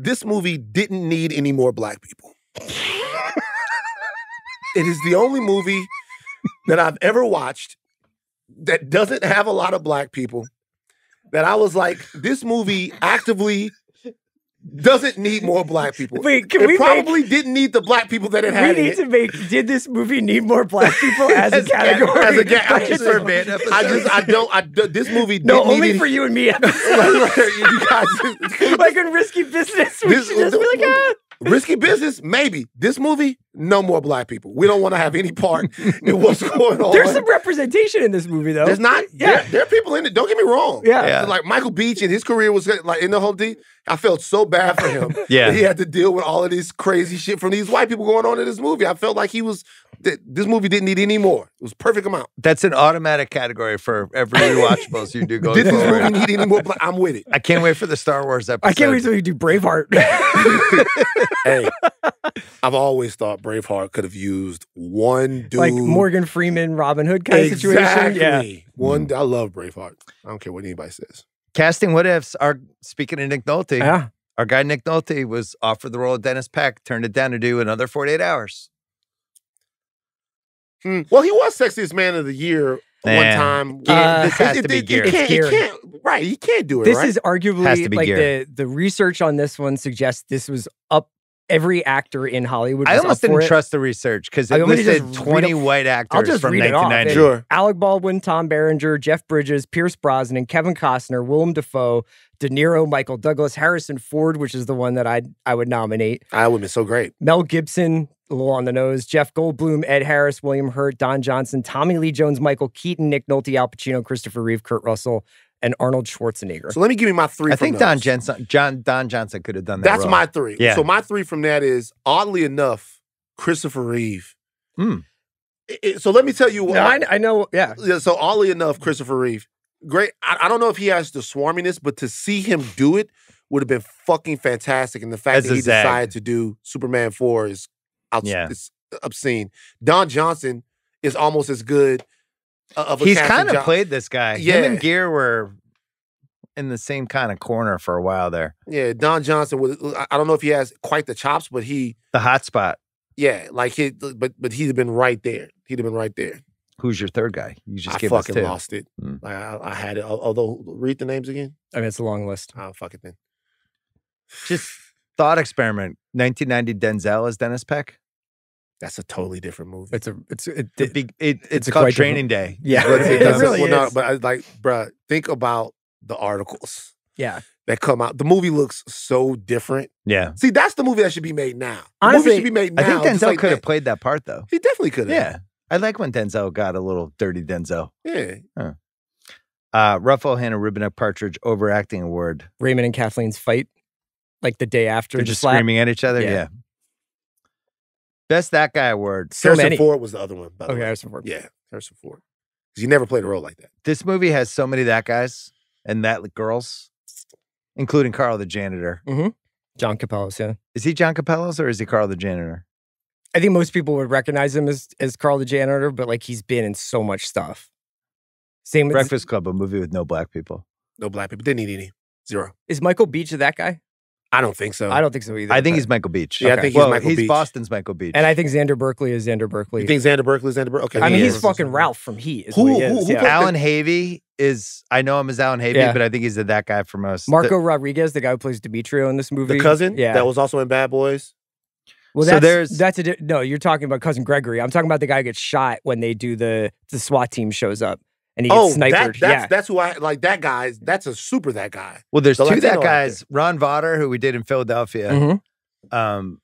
this movie didn't need any more black people. it is the only movie that I've ever watched that doesn't have a lot of black people. That I was like, this movie actively doesn't need more black people. Wait, can it we make- probably didn't need the black people that it we had. in need to make. Did this movie need more black people as, As a category? as a ga- I just- For I just, I don't, I this movie no, only for you and me. [LAUGHS] any- Right, right, you guys- like in risky business, we This- should just be like, [LAUGHS] ah. Risky business, maybe. This movie, no more black people. We don't want to have any part in [LAUGHS] what's going on. There's some representation in this movie, though. There's not. Yeah. There, there are people in it. Don't get me wrong. Yeah. Yeah. Like Michael Beach and his career was like in the whole thing. I felt so bad for him. [LAUGHS] Yeah. he had to deal with all of this crazy shit from these white people going on in this movie. I felt like he was. That this movie didn't need any more. It was perfect amount. That's an automatic category for every rewatchables you do [LAUGHS] going Did this forward. movie need any more? Black? I'm with it. I can't wait for the Star Wars episode. [LAUGHS] I can't wait till you do Braveheart. [LAUGHS] hey, I've always thought Braveheart could have used one dude like Morgan Freeman, Robin Hood kind of situation. Yeah. Exactly. One. I love Braveheart. I don't care what anybody says. Casting what ifs are speaking of Nick Nolte. Yeah. Our guy Nick Nolte was offered the role of Dennis Peck, turned it down to do another 48 hours. Hmm. Well, he was sexiest man of the year one time. Uh, this has to be it, Gere. it can't, it can't, right? He can't do it. This right? is arguably Has to be like Gere. the the research on this one suggests this was up. Every actor in Hollywood. I was almost up didn't it. trust the research because I it want me to listed just read 20 it- white actors I'll just from read it off. 1990. Sure. Alec Baldwin, Tom Berenger, Jeff Bridges, Pierce Brosnan, Kevin Costner, Willem Dafoe, De Niro, Michael Douglas, Harrison Ford, which is the one that I I would nominate. Ah, I would be so great. Mel Gibson, a little on the nose. Jeff Goldblum, Ed Harris, William Hurt, Don Johnson, Tommy Lee Jones, Michael Keaton, Nick Nolte, Al Pacino, Christopher Reeve, Kurt Russell, and Arnold Schwarzenegger. So let me give you my three. I from think Don those. Jensen, John Don Johnson could have done that. That's role. my three. Yeah. So my three from that is oddly enough, Christopher Reeve. Hmm. I- I- so let me tell you. No, I, I know. Yeah, Yeah, so oddly enough, Christopher Reeve, great. I, I don't know if he has the swarminess, but to see him do it would have been fucking fantastic. And the fact As that he Zag. decided to do Superman four is out, Yeah. it's obscene. Don Johnson is almost as good of a He's kind of job. played this guy. Him Yeah. and Gere were in the same kind of corner for a while there. Yeah, Don Johnson. Was, I- I don't know if he has quite the chops, but he, The hot spot. yeah, like he, but but he'd have been right there. He'd have been right there. Who's your third guy? You just I gave us fucking two. lost it. Mm. Like, I, I had it. Although, read the names again. I mean it's a long list. Oh, fuck it then. Just thought experiment. 1990 Denzel as Dennis Peck. That's a totally different movie. It's a it's it, It, be, it, it's, a called quite different- Training Day. Yeah. What It it really well, no, but I, like, bruh, think about the articles yeah. that come out. The movie looks so different. Yeah. See, that's the movie that should be made now. The Honestly, movie should be made now. I think Denzel like could have played that part though. He definitely could have. Yeah. I like when Denzel got a little dirty Denzel. Yeah. Uh, Ruffalo Hannah Rubenek Partridge overacting award. Raymond and Kathleen's fight, like the day after They're the just slap. screaming at each other. Yeah. Yeah. Best that guy award. So Harrison many. Ford was the other one. By the Okay, way. Harrison Ford. Yeah, Harrison Ford. Because he never played a role like that. This movie has so many that guys and that girls, including Carl the janitor. Mm-hmm. John Kapelos, yeah. Is he John Kapelos or is he Carl the janitor? I think most people would recognize him as as Carl the janitor, but like he's been in so much stuff. Same with Breakfast Club, a movie with no black people. No black people. Didn't need any. Zero. is Michael Beach that guy? I don't think so. I don't think so either. I think he's Michael Beach. Yeah, I Okay. think he's well, Michael he's Beach. Boston's Michael Beach. and I think Xander Berkeley is Xander Berkeley. You think Xander Berkeley is Xander Berkeley? Okay. I mean, he he's is. fucking Ralph from Heat. Is Who- what he who- is. who yeah. played- Alan Havey is I know him as Alan Havey, Yeah. but I think he's the, that guy from most. Marco Rodriguez, the guy who plays Demetrio in this movie, The cousin Yeah. that was also in Bad Boys. well, so that's, there's- that's a di- no. You're talking about cousin Gregory. I'm talking about the guy who gets shot when they do the the SWAT team shows up and he gets Oh, sniped. that, that's yeah, that's who I like. That guy. That's a super. That guy. well, there's the two Latino that actor. guys. Ron Vawter, who we did in Philadelphia, Mhm. um,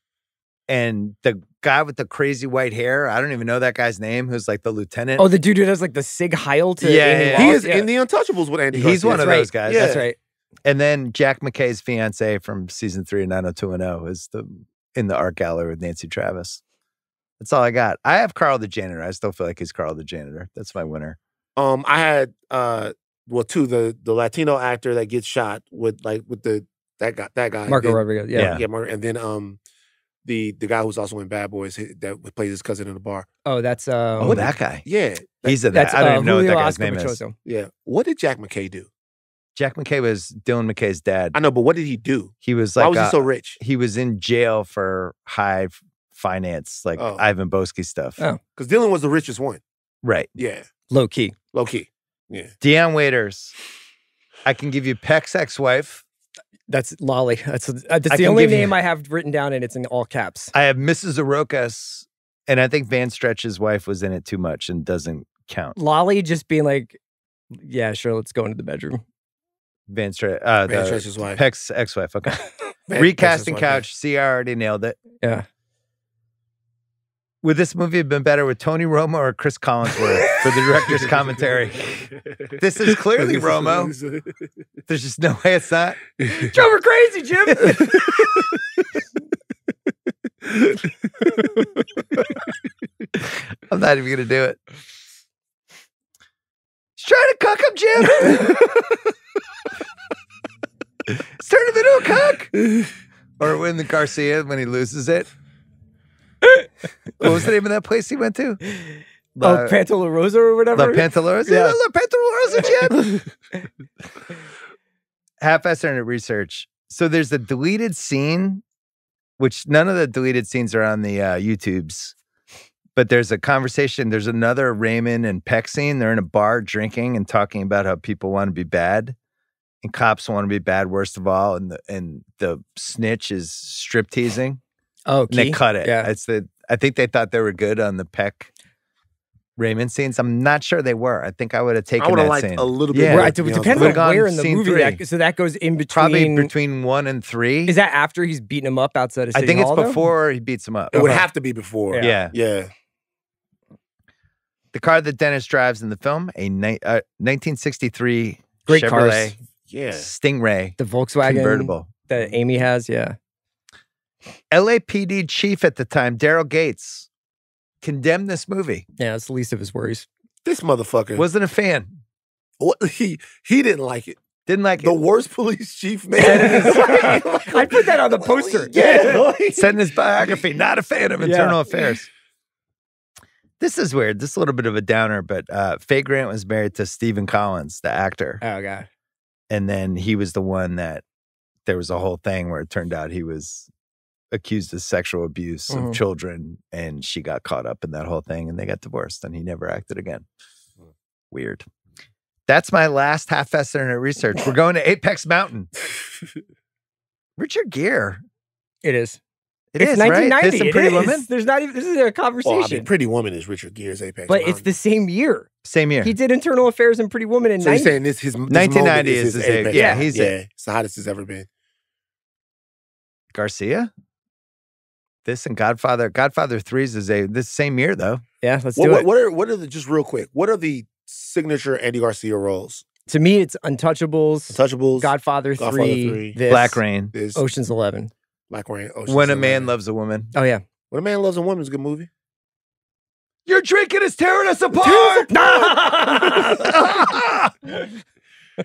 and the guy with the crazy white hair. I don't even know that guy's name. Who's like the lieutenant. Oh, the dude who does like the Sig Heil to Yeah, yeah, He is Yeah. in the Untouchables with Andy. he's Garcia. one of right. those guys. Yeah. That's right. And then Jack McKay's fiance from season three of 90210 is the in the art gallery with Nancy Travis. That's all I got. I have Carl the janitor. I still feel like he's Carl the janitor. That's my winner. Um, I had uh, well, two the the Latino actor that gets shot with like with the that guy that guy Marco then- Rodriguez. Yeah, Yeah. yeah, Marco, and then um, the the guy who's also in Bad Boys that plays his cousin in the bar. Oh, that's um, Oh, that guy. Yeah, He's a that's that. I don't uh, even know what that guy's Oscar name is. Pachoso. yeah. What did Jack McKay do? Jack McKay was Dylan McKay's dad. I know, but what did he do? He was like, Why like was he uh, so rich? he was in jail for high finance, like Oh. Ivan Boesky stuff. Oh. Because Dylan was the richest one. Right. Yeah, Low key. Low key. Yeah, Dion Waiters. I can give you Peck's ex-wife. That's Lolly. [LAUGHS] That's uh, that's I the only give you- name I have written down, and it's in all caps. I have Mrs. Arrocas, and I think Van Stretch's wife was in it too much and doesn't count. Lolly just being like, "Yeah, sure, let's go into the bedroom." Van Stretch, uh, Van the- Stretch's wife. Peck's ex-wife. Okay. [LAUGHS] Recasting Peck's wife, couch. See, I already nailed it. Yeah. Would this movie have been better with Tony Romo or Cris Collinsworth for the director's [LAUGHS] commentary? This is clearly [LAUGHS] Romo. [LAUGHS] There's just no way it's not. Drove her crazy, Jim. I'm not even gonna do it. He's trying to cuck him, Jim. He's turned him into a cuck. Or when the Garcia when he loses it. What was the name of that place he went to? oh, Pantala Rosa or whatever. La Pantalosa? Yeah. Yeah, La Pantalosa, Jim. [LAUGHS] Half-assed internet research. So there's a deleted scene, which none of the deleted scenes are on the uh, YouTubes. but there's a conversation. There's another Raymond and Peck scene. They're in a bar drinking and talking about how people want to be bad, and cops want to be bad worst of all. And the and the snitch is strip teasing. Oh, And they cut it. Yeah. It's the. I think they thought they were good on the Peck Raymond scenes. I'm not sure they were. I think I would have taken I would have that liked scene. a little bit. Yeah. more, Right, it depends with on where in the movie that. So that goes in between. Probably between one and three. Is that after he's beating him up outside of I City think it's Hall, though? before he beats him up. you. It would have to be before. Yeah. Yeah. The car that Dennis drives in the film, a ni- uh, 1963 Great Chevrolet cars. Yeah. Stingray The Volkswagen convertible. that Amy has. Yeah. LAPD chief at the time, Daryl Gates, condemned this movie. Yeah, it's the least of his worries. This motherfucker. Wasn't a fan. what, he he didn't like it. Didn't like The it. worst police chief man. [LAUGHS] I put that on the poster. Yeah. Said in his biography, not a fan of Yeah. internal affairs. This is weird. This is a little bit of a downer, but uh, Faye Grant was married to Stephen Collins, the actor. Oh god. and then he was the one that there was a whole thing where it turned out he was accused of sexual abuse Mhm. of children and she got caught up in that whole thing and they got divorced and he never acted again weird that's my last half-assed internet research we're going to apex mountain [LAUGHS] richard gere It is. It it's is, right? 1990. There's some It pretty is. women There's not even. This is a conversation. Well, I mean, Pretty Woman is Richard Gere's Apex. but it's the same year. same year He did Internal Affairs and Pretty Woman in So you're saying this his this 1990 moment is his his a- apex. yeah, he's yeah. a- It's the hottest it's ever been. garcia this and godfather godfather 3s is a this same year though yeah, let's What, do what, it. what are what are the just real quick? What are the signature Andy Garcia roles? To me, it's Untouchables, Untouchables, Godfather, Godfather 3, 3, this, black rain this Ocean's 11. Black Rain. Ocean's when a man loves a woman Oh, yeah. When a man loves a woman is a good movie. Your drinking is tearing us apart. [LAUGHS] [LAUGHS]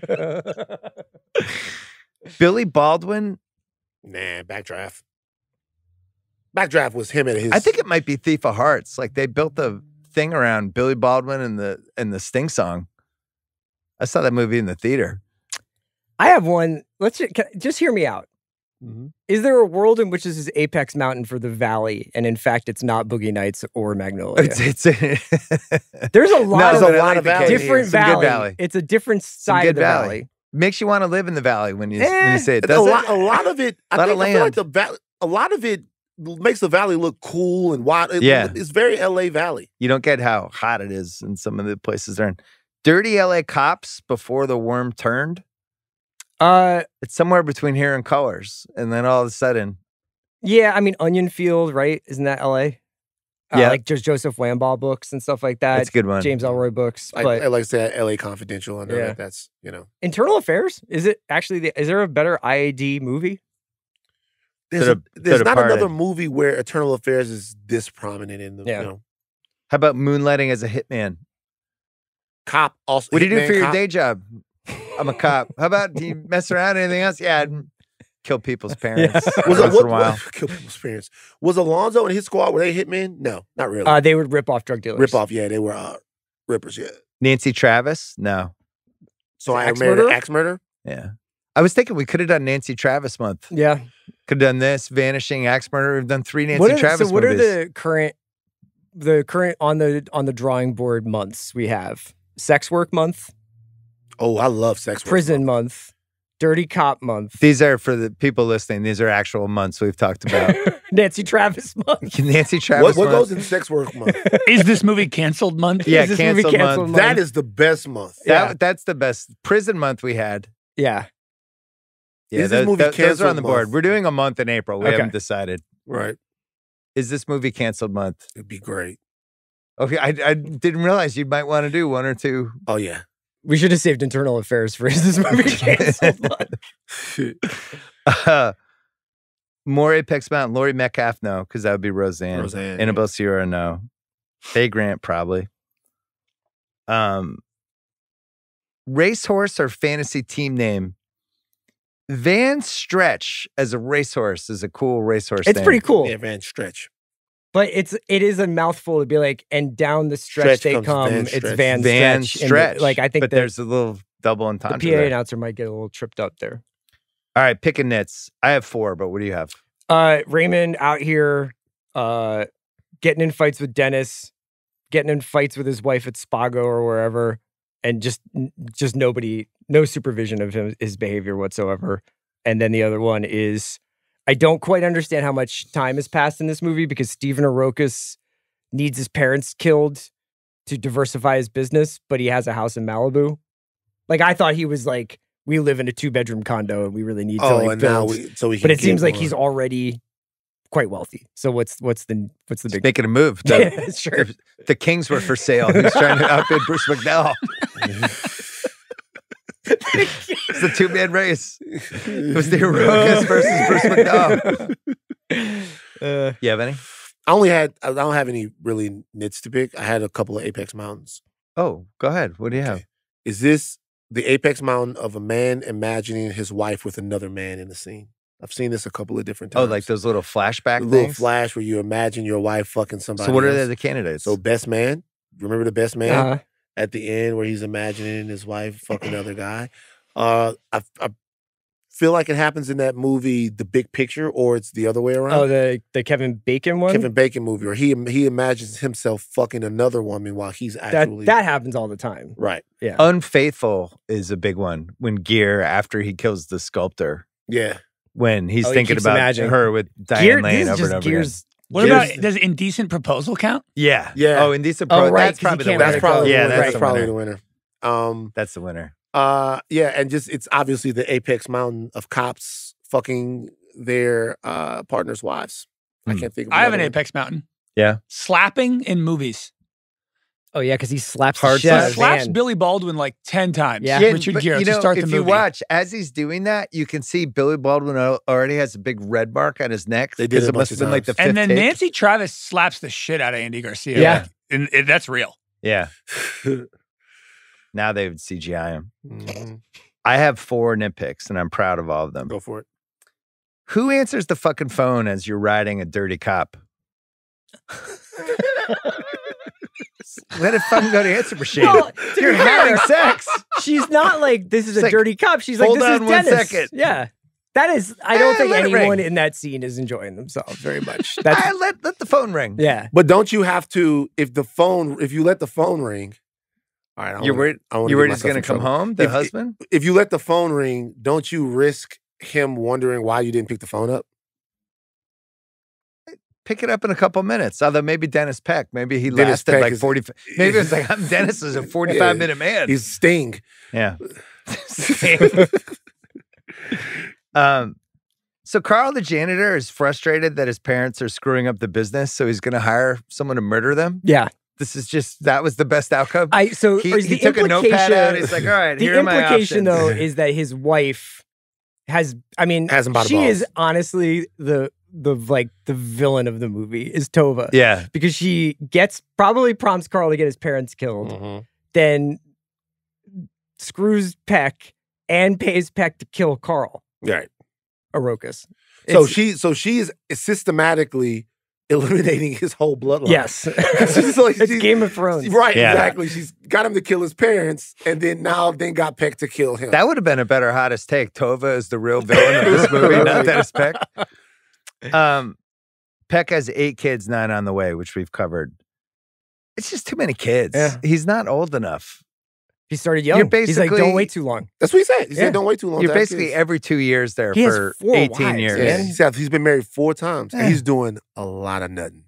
Billy Baldwin. Nah, Backdraft. Backdraft was him and his. I think it might be Thief of Hearts. Like they built the thing around Billy Baldwin and the and the Sting song. I saw that movie in the theater. I have one. Let's ju- can, just hear me out. Mm-hmm. Is there a world in which this is Apex Mountain for the Valley, and in fact, it's not Boogie Nights or Magnolia? It's it's [LAUGHS] There's a lot No, of but I lot like of valley different Some good valley. valley. It's a different Some side good of the valley. valley. Makes you want to live in the valley when you, when Eh, you say it. a Does lot, it? a lot of it. I, Lot think, of I feel like land. the valley. A lot of it makes the valley look cool and wide. It- Yeah. it's very L.A. Valley. You don't get how hot it is in some of the places they're in. Dirty LA cops before the worm turned. Uh, It's somewhere between here and colors. And then all of a sudden, yeah. I mean, Onion Field, right? Isn't that L.A.? Uh, Yeah. like just Joseph Wambaugh books and stuff like that. that's a good one. James Ellroy books. Like, but I like to say L.A. Confidential. I know Yeah. that that's you know. Internal Affairs is it actually? The, is there a better IAD movie? There's, a, there's not another parted. movie where Eternal Affairs is this prominent in the Yeah. you know How about moonlighting as a hitman? cop. Also, What do you do Hitman for your cop. day job? I'm a cop. How about do you [LAUGHS] mess around? Anything else? Yeah, I'd kill people's [LAUGHS] parents Was once in what, a while. what- [LAUGHS] kill people's parents? Was Alonzo and his squad were they hitmen? No, not really. Uh, they would rip off drug dealers. Rip off. Yeah, they were uh, rippers. Yeah. Nancy Travis? No. So I Axe married murderer? an axe murder. Yeah. I was thinking we could have done Nancy Travis month. Yeah. Could have done this, Vanishing Axe Murder. We've done three Nancy what are, Travis so what movies. are the current the current on the on the drawing board months we have? Sex work month, Oh, I love sex. work. prison month, dirty cop month, These are for the people listening. These are actual months we've talked about. [LAUGHS] Nancy Travis month. [LAUGHS] Nancy What, Travis. what month. goes in sex work month? [LAUGHS] Is this movie canceled month? Yeah, Is this movie canceled canceled month. month? that is the best month. That, That's the best prison month we had. Yeah. Yeah, Is this tho- movie tho- those are on the board. month? We're doing a month in April. We Okay. haven't decided. Right. Is this movie canceled month? It'd be great. Okay, I, I didn't realize you might want to do one or two. Oh yeah. We should have saved internal affairs for is this movie [LAUGHS] canceled month. [LAUGHS] Uh, more Apex Mountain. Laurie Metcalf, no, because that would be Roseanne. Roseanne. Annabella Sciorra, no. Faye Grant, probably. Um, racehorse or fantasy team name? Van Stretch as a racehorse is a cool racehorse. It's name. pretty cool. Yeah, Van Stretch. But it's it is a mouthful to be like, and down the stretch, Stretch they come. Van it's Stretch. Van, Van Stretch. and the- like I think but the, there's a little double entendre. the. PA there. announcer might get a little tripped up there. All right, picking nits. I have four, but what do you have? Uh, Raymond out here, uh, getting in fights with Dennis, getting in fights with his wife at Spago or wherever, and just just nobody, no supervision of him, his behavior whatsoever. And then the other one is I don't quite understand how much time has passed in this movie because Stephen Arrocas needs his parents killed to diversify his business, but he has a house in Malibu. Like I thought he was like, we live in a two bedroom condo and we really need to Oh, like and now build. we so we. but it seems get like he's already quite wealthy. So what's what's the what's the He's big making a move. The, [LAUGHS] yeah, sure. the, the Kings were for sale. He's trying to outbid Bruce McDowell. [LAUGHS] It's the two man race. It was the Heroicus versus Bruce [LAUGHS] McDowell. Uh, You have any? I only had. I don't have any really nits to pick. I had a couple of Apex Mountains. Oh, go ahead. What do you have? Is this the Apex Mountain of a man imagining his wife with another man in the scene? I've seen this a couple of different times. Oh, like those little flashback a little flash where you imagine your wife fucking somebody. so what are else. they, the candidates? So best man. Remember the best man uh, at the end where he's imagining his wife [CLEARS THROAT] fucking another guy. Uh, I, I feel like it happens in that movie, The Big Picture, or it's the other way around. oh, the the Kevin Bacon one. Kevin Bacon movie, where he he imagines himself fucking another woman while he's that actually that happens all the time. right. Yeah. Unfaithful is a big one. When Gere, after he kills the sculptor, Yeah, when he's Oh, he thinking keeps about imagining. her with Diane Gere, Lane over and over again. What Gears- about does indecent proposal count? Yeah. Yeah. Oh, Indecent proposal. Oh, right, that's 'cause he probably the can't winner. that's probably yeah, the winner. that's that's the probably the winner. Um, That's the winner. uh, yeah, and just it's obviously the apex mountain of cops fucking their uh partners' wives. I Hmm. can't think. of I have an one. apex mountain. Yeah. Slapping in movies. Oh yeah, because he slaps Hard the shit He slaps Van. Billy Baldwin like 10 times. Yeah. Richard but, Gere you to know, start if the you watch as he's doing that, you can see Billy Baldwin already has a big red mark on his neck. They did it a it must bunch have of been like the fifth and then take. Nancy Travis slaps the shit out of Andy Garcia. Yeah. like, and it, that's real. Yeah. [LAUGHS] Now they would CGI him. Mhm. I have four nitpicks, and I'm proud of all of them. Go for it. Who answers the fucking phone as you're riding a dirty cop? Let it fucking go to answer machine. Well, to you're having fair, sex. She's not like this is It's a like, dirty cop. She's like this on is one Dennis. second. Yeah. That is I don't Eh, think anyone in that scene is enjoying themselves very much. [LAUGHS] That's Ah, let let the phone ring. yeah. But don't you have to if the phone if you let the phone ring? All right, I You're wanna- worried. I You get were just gonna come trouble. home, the If- husband. If you let the phone ring, don't you risk him wondering why you didn't pick the phone up? Pick it up in a couple minutes. Although maybe Dennis Peck, maybe he Dennis lasted Peck like is- forty. Maybe it's like I'm Dennis is a forty-five [LAUGHS] Yeah. minute man. He's Sting. Yeah. [LAUGHS] [LAUGHS] um, so Carl the janitor is frustrated that his parents are screwing up the business, so he's going to hire someone to murder them. Yeah. This is just that was the best outcome. I so he he the took a notepad out. implication- He's like, "All right, the here are my implication options." though is that his wife has I mean Has him by the she is honestly the the like the villain of the movie is Tova. yeah, Because she gets probably prompts Carl to get his parents killed, Mm-hmm. then screws Peck and pays Peck to kill Carl Right. Arrocas. So It's- she so she is systematically eliminating his whole bloodline. Yes. [LAUGHS] [LAUGHS] She's like- it's she- Game of Thrones. Right, Yeah. exactly. She's got him to kill his parents, and then now then got Peck to kill him. that would have been a better hottest take. Tova is the real villain of this [LAUGHS] movie, not Right. Dennis Peck. Um, Peck has eight kids, nine on the way, which we've covered. It's just too many kids. Yeah. He's not old enough. He started young. You're He's like, basically- don't wait too long. That's what he said. He Yeah. said, "Don't wait too long." You're to basically kids." every two years there He for four 18 wives, years. Yeah, man. he said he's been married four times, and Yeah. he's doing a lot of nutting.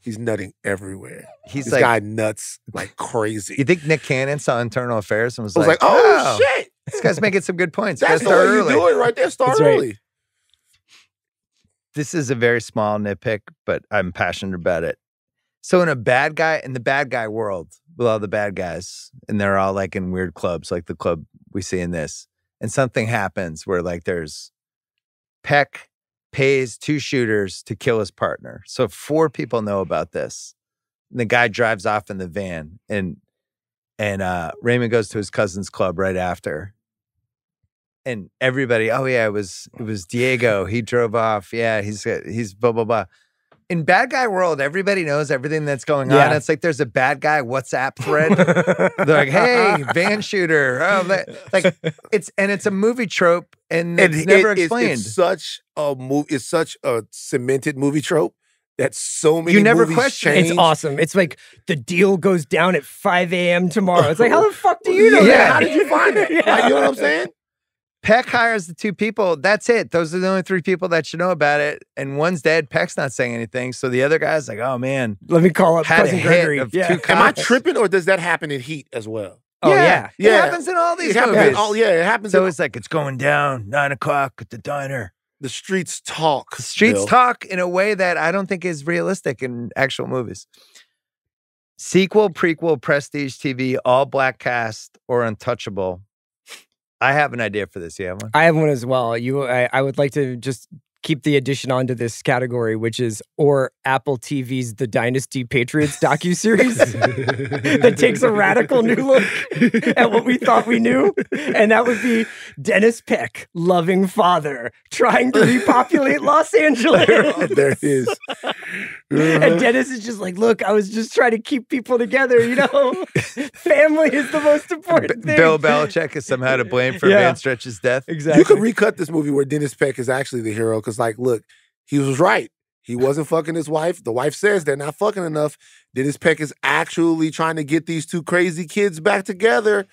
he's nutting everywhere. He's this like, guy nuts like crazy. you think Nick Cannon saw Internal Affairs and was, I was like, like, "Oh shit, this guy's making some good points. that's the start way you early." do it right there. Start That's right. Early." This is a very small nitpick, but I'm passionate about it. So in a bad guy in the bad guy world with all the bad guys, and they're all like in weird clubs, like the club we see in this, and something happens where like there's Peck pays two shooters to kill his partner. So four people know about this. And the guy drives off in the van and and uh Raymond goes to his cousin's club right after. And everybody, oh yeah, it was it was Diego. He drove off. Yeah, he's uh, he's blah blah blah. In bad guy world, everybody knows everything that's going on. Yeah. It's like there's a bad guy WhatsApp thread. [LAUGHS] They're like, "Hey, van shooter!" Oh, like [LAUGHS] it's and it's a movie trope, and it's And never it- explained. It's, such a movie. It's such a cemented movie trope that so many You never question change. It's awesome. It's like the deal goes down at 5 a.m. tomorrow. It's like, how the [LAUGHS] fuck do you know yeah, that? how did you find it? Yeah. Like, you know what I'm saying? Peck hires the two people. That's it. Those are the only three people that should know about it. And one's dead. Peck's not saying anything. So the other guy's like, oh man. Let me call up Had a cousin hit Gregory. of Yeah. two Am I tripping or does that happen in Heat as well? Oh yeah. yeah. It Yeah. happens in all these It movies. Oh yeah, it happens. So in- it's like it's going down nine o'clock at the diner. the streets talk. The streets Bill. talk in a way that I don't think is realistic in actual movies. Sequel, prequel, prestige TV, all black cast, or untouchable. I have an idea for this. You have one? I have one as well. You, I, I would like to just keep the addition onto this category, which is or Apple TV's The Dynasty Patriots docu series [LAUGHS] that takes a radical new look at what we thought we knew, and that would be Dennis Peck, loving father, trying to repopulate Los Angeles. there it is. And Dennis is just like, look, I was just trying to keep people together, you know? Family is the most important thing. Bill Belichick is somehow to blame for Yeah. Van Stretch's death. Exactly. You could recut this movie where Dennis Peck is actually the hero because, like, look, he was right. He wasn't fucking his wife. The wife says they're not fucking enough. Dennis Peck is actually trying to get these two crazy kids back together.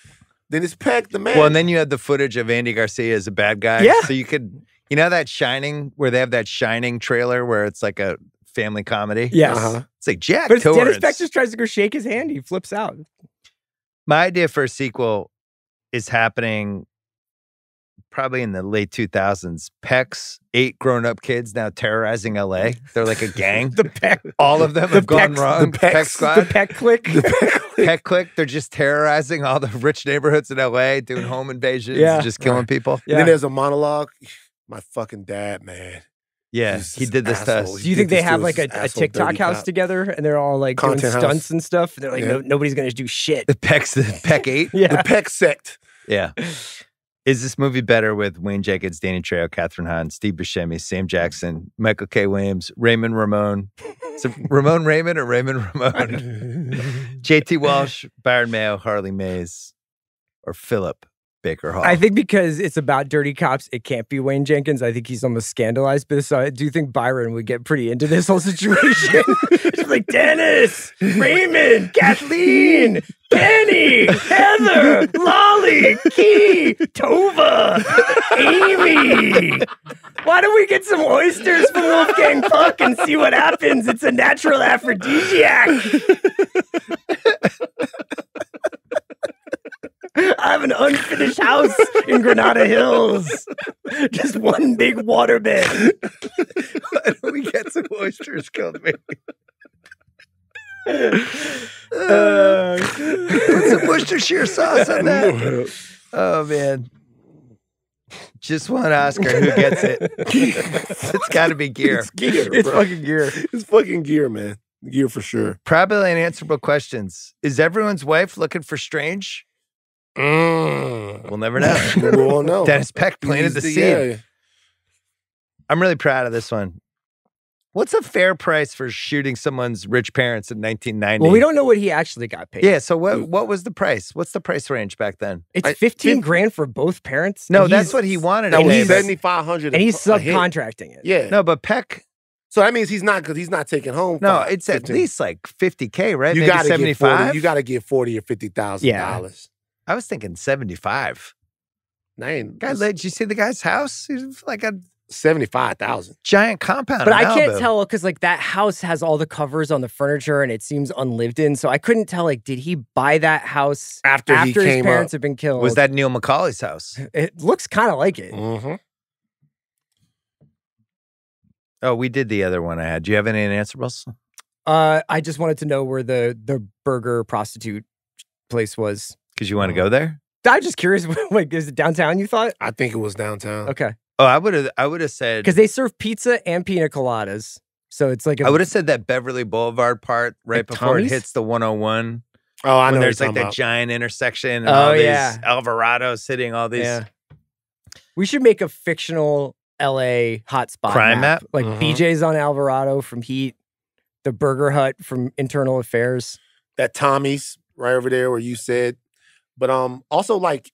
Dennis Peck, the man. Well, and then you had the footage of Andy Garcia as a bad guy. Yeah. So you could, you know, that Shining, where they have that Shining trailer where it's like a family comedy. Yes. Uh-huh. It's like Jack But Torrance. Dennis Peck just tries to go shake his hand. He flips out. My idea for a sequel is happening probably in the late 2000s. Peck's eight grown up kids now terrorizing LA. They're like a gang. [LAUGHS] The Peck, All of them the have gone wrong. the Peck Pecks- Squad. the Peck [LAUGHS] click. The Peck- Peck Click, they're just terrorizing all the rich neighborhoods in LA, doing home invasions, Yeah. just killing Right. people. And then there's a monologue. My fucking dad, man. Yeah, He's he did this to asshole. us. Do you think they have like a, a TikTok house cop. together and they're all like doing Content house. stunts and stuff? They're like, Yeah. no, nobody's going to do shit. The Peck's the Peck Eight. [LAUGHS] Yeah. The Peck sect. Yeah. Is this movie better with Wayne Jenkins, Danny Trejo, Kathryn Hahn, Steve Buscemi, Sam Jackson, Michael K. Williams, Raymond Ramon? Is it [LAUGHS] Ramon Raymond or Raymond Ramon? [LAUGHS] JT Walsh, Byron Mayo, Harley Mays, or Philip Baker Hall? I think because it's about dirty cops, it can't be Wayne Jenkins. I think he's almost scandalized. But so I do think Byron would get pretty into this whole situation. [LAUGHS] Just like Dennis, Raymond, Kathleen, Penny, Heather, Lolly, Key, Tova, Amy. Why don't we get some oysters from Wolfgang Puck and see what happens? It's a natural aphrodisiac. [LAUGHS] I have an unfinished house in Granada Hills. Just one big waterbed. Why don't we get some oysters killed me? Uh, Put some Worcestershire sauce on that. Oh man. Just one Oscar. Who gets it? [LAUGHS] it's got to be Gere. It's Gere. it's bro. fucking Gere. It's fucking Gere, man. Gere for sure. Probably unanswerable questions. Is everyone's wife looking for strange? Mm. We'll never know. [LAUGHS] we won't know. Dennis Peck planted He's the seed. yeah. I'm really proud of this one. What's a fair price for shooting someone's rich parents in 1990? Well, we don't know what he actually got paid. Yeah. So what? What was the price? What's the price range back then? It's I- 15 fif- grand for both parents. No, that's what he wanted. That was he's- but- seventy five hundred. And he's subcontracting it. Yeah. No, but Peck. So that means he's not because he's not taking home. No, five, it's at least like 50k, right? you Maybe got to get 75. forty. You got to get forty or fifty thousand Yeah. dollars. I was thinking 75. Nine. Guy, did you see the guy's house? He's like a seventy five thousand. giant compound. But I can't Malibu. tell because like that house has all the covers on the furniture and it seems unlived in. So I couldn't tell like did he buy that house After, after he his parents up. have been killed? Was that Neil McCauley's house? [LAUGHS] It looks kind of like it. Mhm. Oh, we did the other one I had. Do you have any unanswerables? Uh, I just wanted to know where the the burger prostitute place was. Because you want to go there? I'm just curious. [LAUGHS] like, is it downtown? You thought? I think it was downtown. Okay, Oh, I would have. I would have said. because they serve pizza and pina coladas, so it's like a, I would have said that Beverly Boulevard part right before Tommy's? it hits the 101. Oh, I know. when what there's you're like that about. giant intersection and Oh, all these yeah. Alvarados hitting all these. Yeah. We should make a fictional LA hotspot Crime map? like Mhm. BJ's on Alvarado from Heat, the Burger Hut from Internal Affairs. that Tommy's right over there where you said, but um also like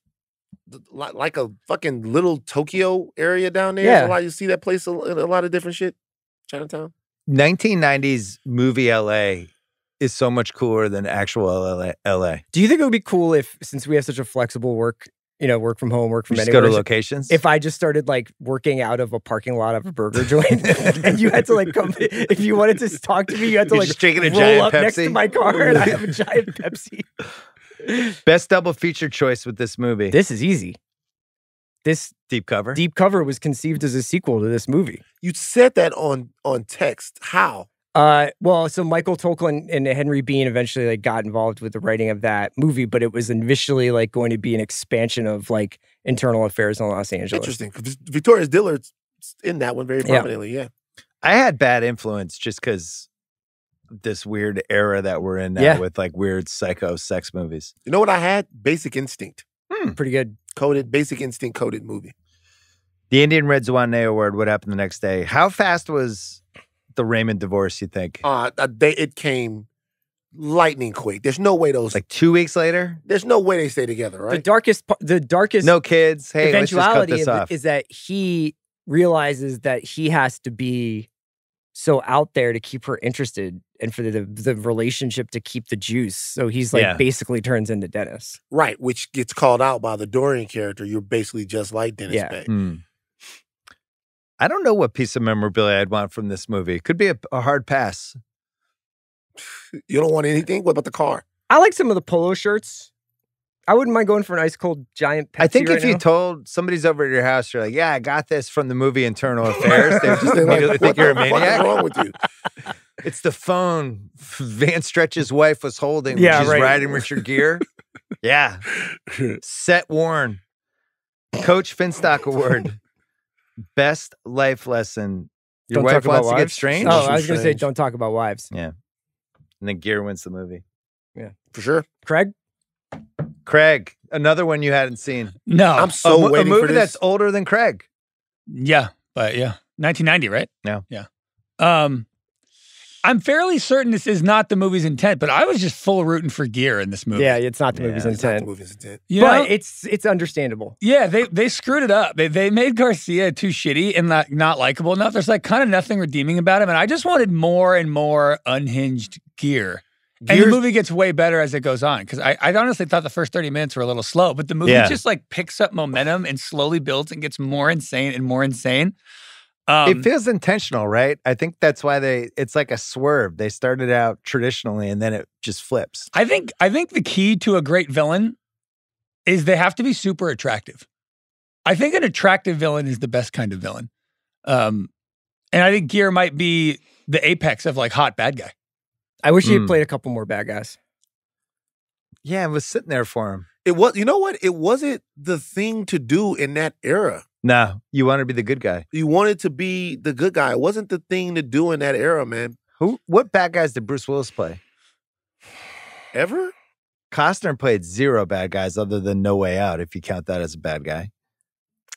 th- like a fucking little Tokyo area down there. Yeah. a lot you see that place a, a lot of different shit. Chinatown. 1990s movie LA is so much cooler than actual LA. LA. Do you think it would be cool if, since we have such a flexible work, you know, work from home, work from You just anywhere, go to locations. if I just started like working out of a parking lot of a burger joint, [LAUGHS] and you had to like come, if you wanted to talk to me, you had to You're like just drinking a roll giant up next to my car, and I have a [LAUGHS] giant Pepsi. Best double feature choice with this movie. This is easy. This deep cover. deep cover was conceived as a sequel to this movie. You said that on on text. How? Uh, well, so Michael Tolkin and Henry Bean eventually like got involved with the writing of that movie, but it was initially like going to be an expansion of like internal affairs in Los Angeles. Interesting. Victoria's Dillard's in that one very Yeah. prominently. Yeah. I had bad influence just because this weird era that we're in now Yeah. with like weird psycho sex movies. You know what I had? Basic Instinct. Pretty good. Coded, Basic Instinct coded movie. The Indian Red Zwane Award. What happened the next day? How fast was the Raymond divorce? You think? Uh, uh, they it came lightning quick. There's no way those Like two weeks later? there's no way they stay together, right? The darkest, pa- the darkest No kids. Hey, let's just cut eventuality this off. is that he realizes that he has to be so out there to keep her interested and for the the relationship to keep the juice. So he's like Yeah. basically turns into Dennis. right, which gets called out by the Dorian character. You're basically just like Dennis Yeah. Bay. Hmm. I don't know what piece of memorabilia I'd want from this movie. It Could be a, a hard pass. [SIGHS] You don't want anything? What about the car? I like some of the polo shirts. I wouldn't mind going for an ice cold giant Pepsi I think right if you now. told somebody's over at your house, you're like, "Yeah, I got this from the movie Internal [LAUGHS] Affairs," they just [LAUGHS] They're like, think you're a the fuck is maniac. wrong with you? [LAUGHS] It's the phone Van Stretch's wife was holding Yeah, she's right. riding Richard Gere. yeah. Set Warren. Coach Finstock Award. Best life lesson. Your Don't wife talk about wants to get strange. Oh, I was going to say, don't talk about wives. Yeah, and then Gere wins the movie. Yeah, for sure. Craig, Craig, another one you hadn't seen. No. I'm so a, waiting movie for that's older than Craig. Yeah, but yeah, 1990, right? Yeah. yeah. Um, I'm fairly certain this is not the movie's intent, but I was just full rooting for Gere in this movie. yeah, it's not the Yeah, movie's It's not the movie's intent. you but know? it's it's understandable. yeah, they they screwed it up. They they made Garcia too shitty and not not likable enough. There's like kind of nothing redeeming about him, and I just wanted more and more unhinged Gere. And the movie gets way better as it goes on because I, I honestly thought the first 30 minutes were a little slow, but the movie Yeah. just like picks up momentum and slowly builds and gets more insane and more insane. Um, it feels intentional, right? I think that's why they it's like a swerve. They started out traditionally and then it just flips. I think I think the key to a great villain is they have to be super attractive. I think an attractive villain is the best kind of villain. Um, and I think Gere might be the apex of like hot bad guy. I wish he had Mm. played a couple more bad guys. Yeah, it was sitting there for him. It was you know what? It wasn't the thing to do in that era. No, you wanted to be the good guy. You wanted to be the good guy. It wasn't the thing to do in that era, man. Who what bad guys did Bruce Willis play? Ever? Costner played zero bad guys other than No Way Out, if you count that as a bad guy.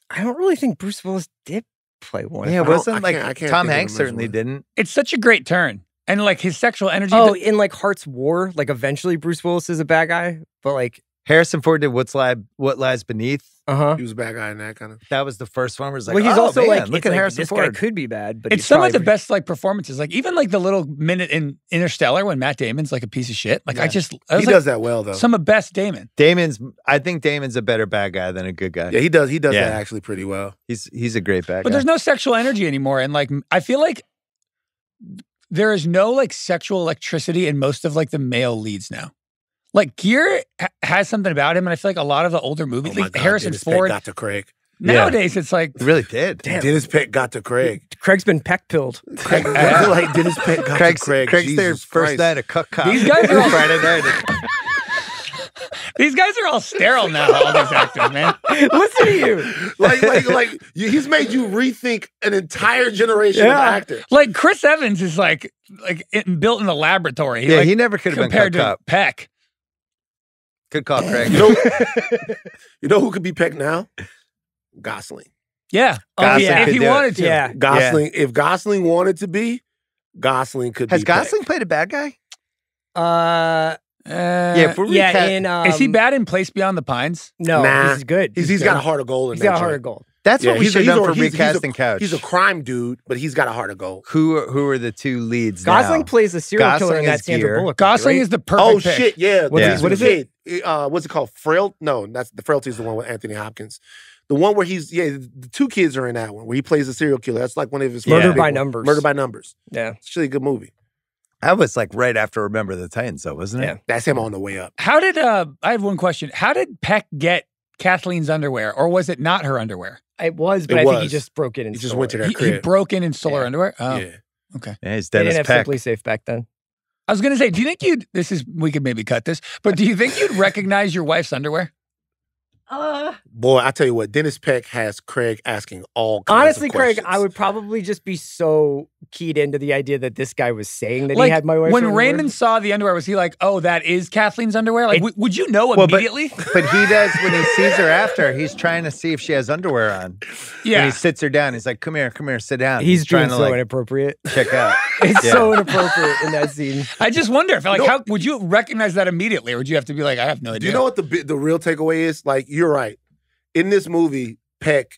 I don't really think Bruce Willis did play one. yeah, I it don't- wasn't I like can't- I can't Tom Hanks certainly one. didn't. It's such a great turn. And like his sexual energy. Oh, the- in like Hart's War, like eventually Bruce Willis is a bad guy, but like, Harrison Ford did What's Lie, What Lies Beneath. uh huh. He was a bad guy in that kind of. That was the first one where it's like, well, he's oh, also man, like, look at like, Harrison this Ford. guy could be bad, but it's he's some of probably the best like performances. Like even like the little minute in Interstellar when Matt Damon's like a piece of shit. Like I just I He like, does that well though. some of best Damon. Damon's I think Damon's a better bad guy than a good guy. yeah, he does. He does Yeah. that actually pretty well. He's he's a great bad But guy. there's no sexual energy anymore. And like, I feel like there is no like sexual electricity in most of like the male leads now. Like Gere ha- has something about him, and I feel like a lot of the older movies, Oh like God, Harrison Ford. got to Craig. Yeah. Nowadays, it's like He really did. Dennis Peck got to Craig. Craig's been peck pilled. [LAUGHS] Craig I feel like Dennis Peck got Craig's, to Craig. Craig's their Jesus first Christ. night at Cook Cop. These guys are [LAUGHS] all- Friday night. [LAUGHS] these guys are all sterile now. All these actors, man. Listen to you. like, like, like you, he's made you rethink an entire generation Yeah. of actors. Like Chris Evans is like like in, built in the laboratory. Yeah, like, he never could have been compared Cook to Cop. Peck. Good call, Craig. You know, [LAUGHS] you know who could be Peck now? Gosling. Yeah, Oh, yeah. if he do it. wanted to. Yeah. Gosling. If Gosling wanted to be, Gosling could Has be. Peck. Gosling played a bad guy? Uh, yeah, Uh, if we're yeah. reca- In um, is he bad in Place Beyond the Pines? No, Nah. he's good. He's, he's got a heart of gold in He's that got a heart of gold. That's Yeah, what we he's should have done for he's- he's a- recasting Couch. He's a crime dude, but he's got a heart of gold. who are, who are the two leads Gosling now? plays the serial killer Gosling in that is Sandra Gere. Bullock. Gosling right? is the perfect Oh pick. shit, yeah. What is- the what is kid. Uh, what's it called? Frail? No, that's the frailty is the one with Anthony Hopkins. The one where he's yeah, the two kids are in that one where he plays a serial killer. That's like one of his Murder by ones. Numbers. Murder by numbers. Yeah. It's actually a good movie. That was like right after Remember the Titans, though, wasn't it? Yeah. That's him on the way up. How did uh I have one question. How did Peck get Kathleen's underwear, or was it not her underwear? It was, but It I think he was. just broke it and He just stole went to it. their He, he crib. broke in and stole her Yeah. underwear. Oh, yeah. okay. Yeah, he's They Dennis didn't have Peck. SimpliSafe back then. I was gonna say, do you think you'd? This is we could maybe cut this, but do you think you'd recognize your wife's underwear? Uh, Boy, I tell you what, Dennis Peck has Craig asking all kinds honestly, of Craig, questions. I would probably just be so keyed into the idea that this guy was saying that Like, he had my wife's when underwear. Raymond saw the underwear, was he like, "Oh, that is Kathleen's underwear"? Like, It- w- would you know Well, but- immediately? [LAUGHS] But he does when he sees her after. He's trying to see if she has underwear on. And yeah. he sits her down. He's like, "Come here, come here, sit down." He's, trying being to so like inappropriate. check out. [LAUGHS] It's Yeah. so inappropriate in that scene. I just wonder if, like, No. how would you recognize that immediately, or would you have to be like, "I have no Do idea"? you know what the bi- the real takeaway is? Like, you're right. In this movie, Peck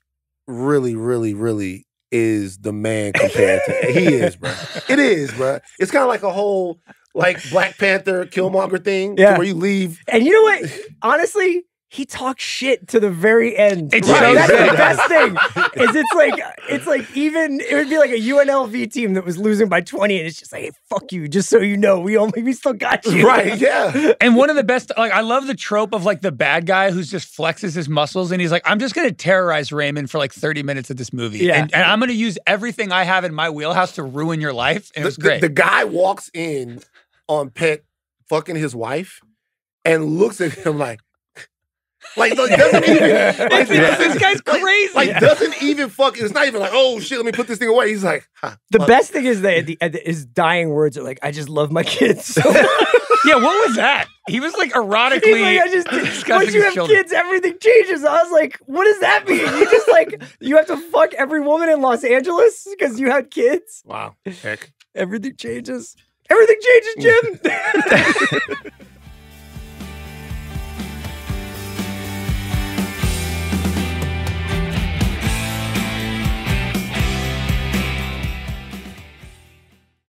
really, really, really is the man compared to [LAUGHS] he is, bro. It is, bro. It's kind of like a whole like Black Panther Killmonger thing, Yeah. where you leave. And you know what? [LAUGHS] Honestly, he talks shit to the very end. It's Right? so That's good. the best thing. [LAUGHS] Is it's like it's like even it would be like a UNLV team that was losing by 20 and it's just like, hey, fuck you, just so you know, we only we still got you. Right? Yeah. [LAUGHS] And one of the best, like, I love the trope of like the bad guy who's just flexes his muscles and he's like, I'm just going to terrorize Raymond for like 30 minutes of this movie. Yeah. And, and I'm going to use everything I have in my wheelhouse to ruin your life. And it The, was the- great. the guy walks in on Peck fucking his wife and looks at him like, like no, he doesn't even. Like, he this doesn't- guy's like- crazy. Like doesn't even fuck. It's not even like, oh shit, let me put this thing away. He's like, huh, The fuck. best thing is that the, the- his dying words are like, I just love my kids. So [LAUGHS] [LAUGHS] yeah, what was that? He was like He's erotically like, I just [LAUGHS] once you have children. kids, everything changes. I was like, what does that mean? You just like you have to fuck every woman in Los Angeles because you had kids. wow, Peck. Everything changes. Everything changes, Jim.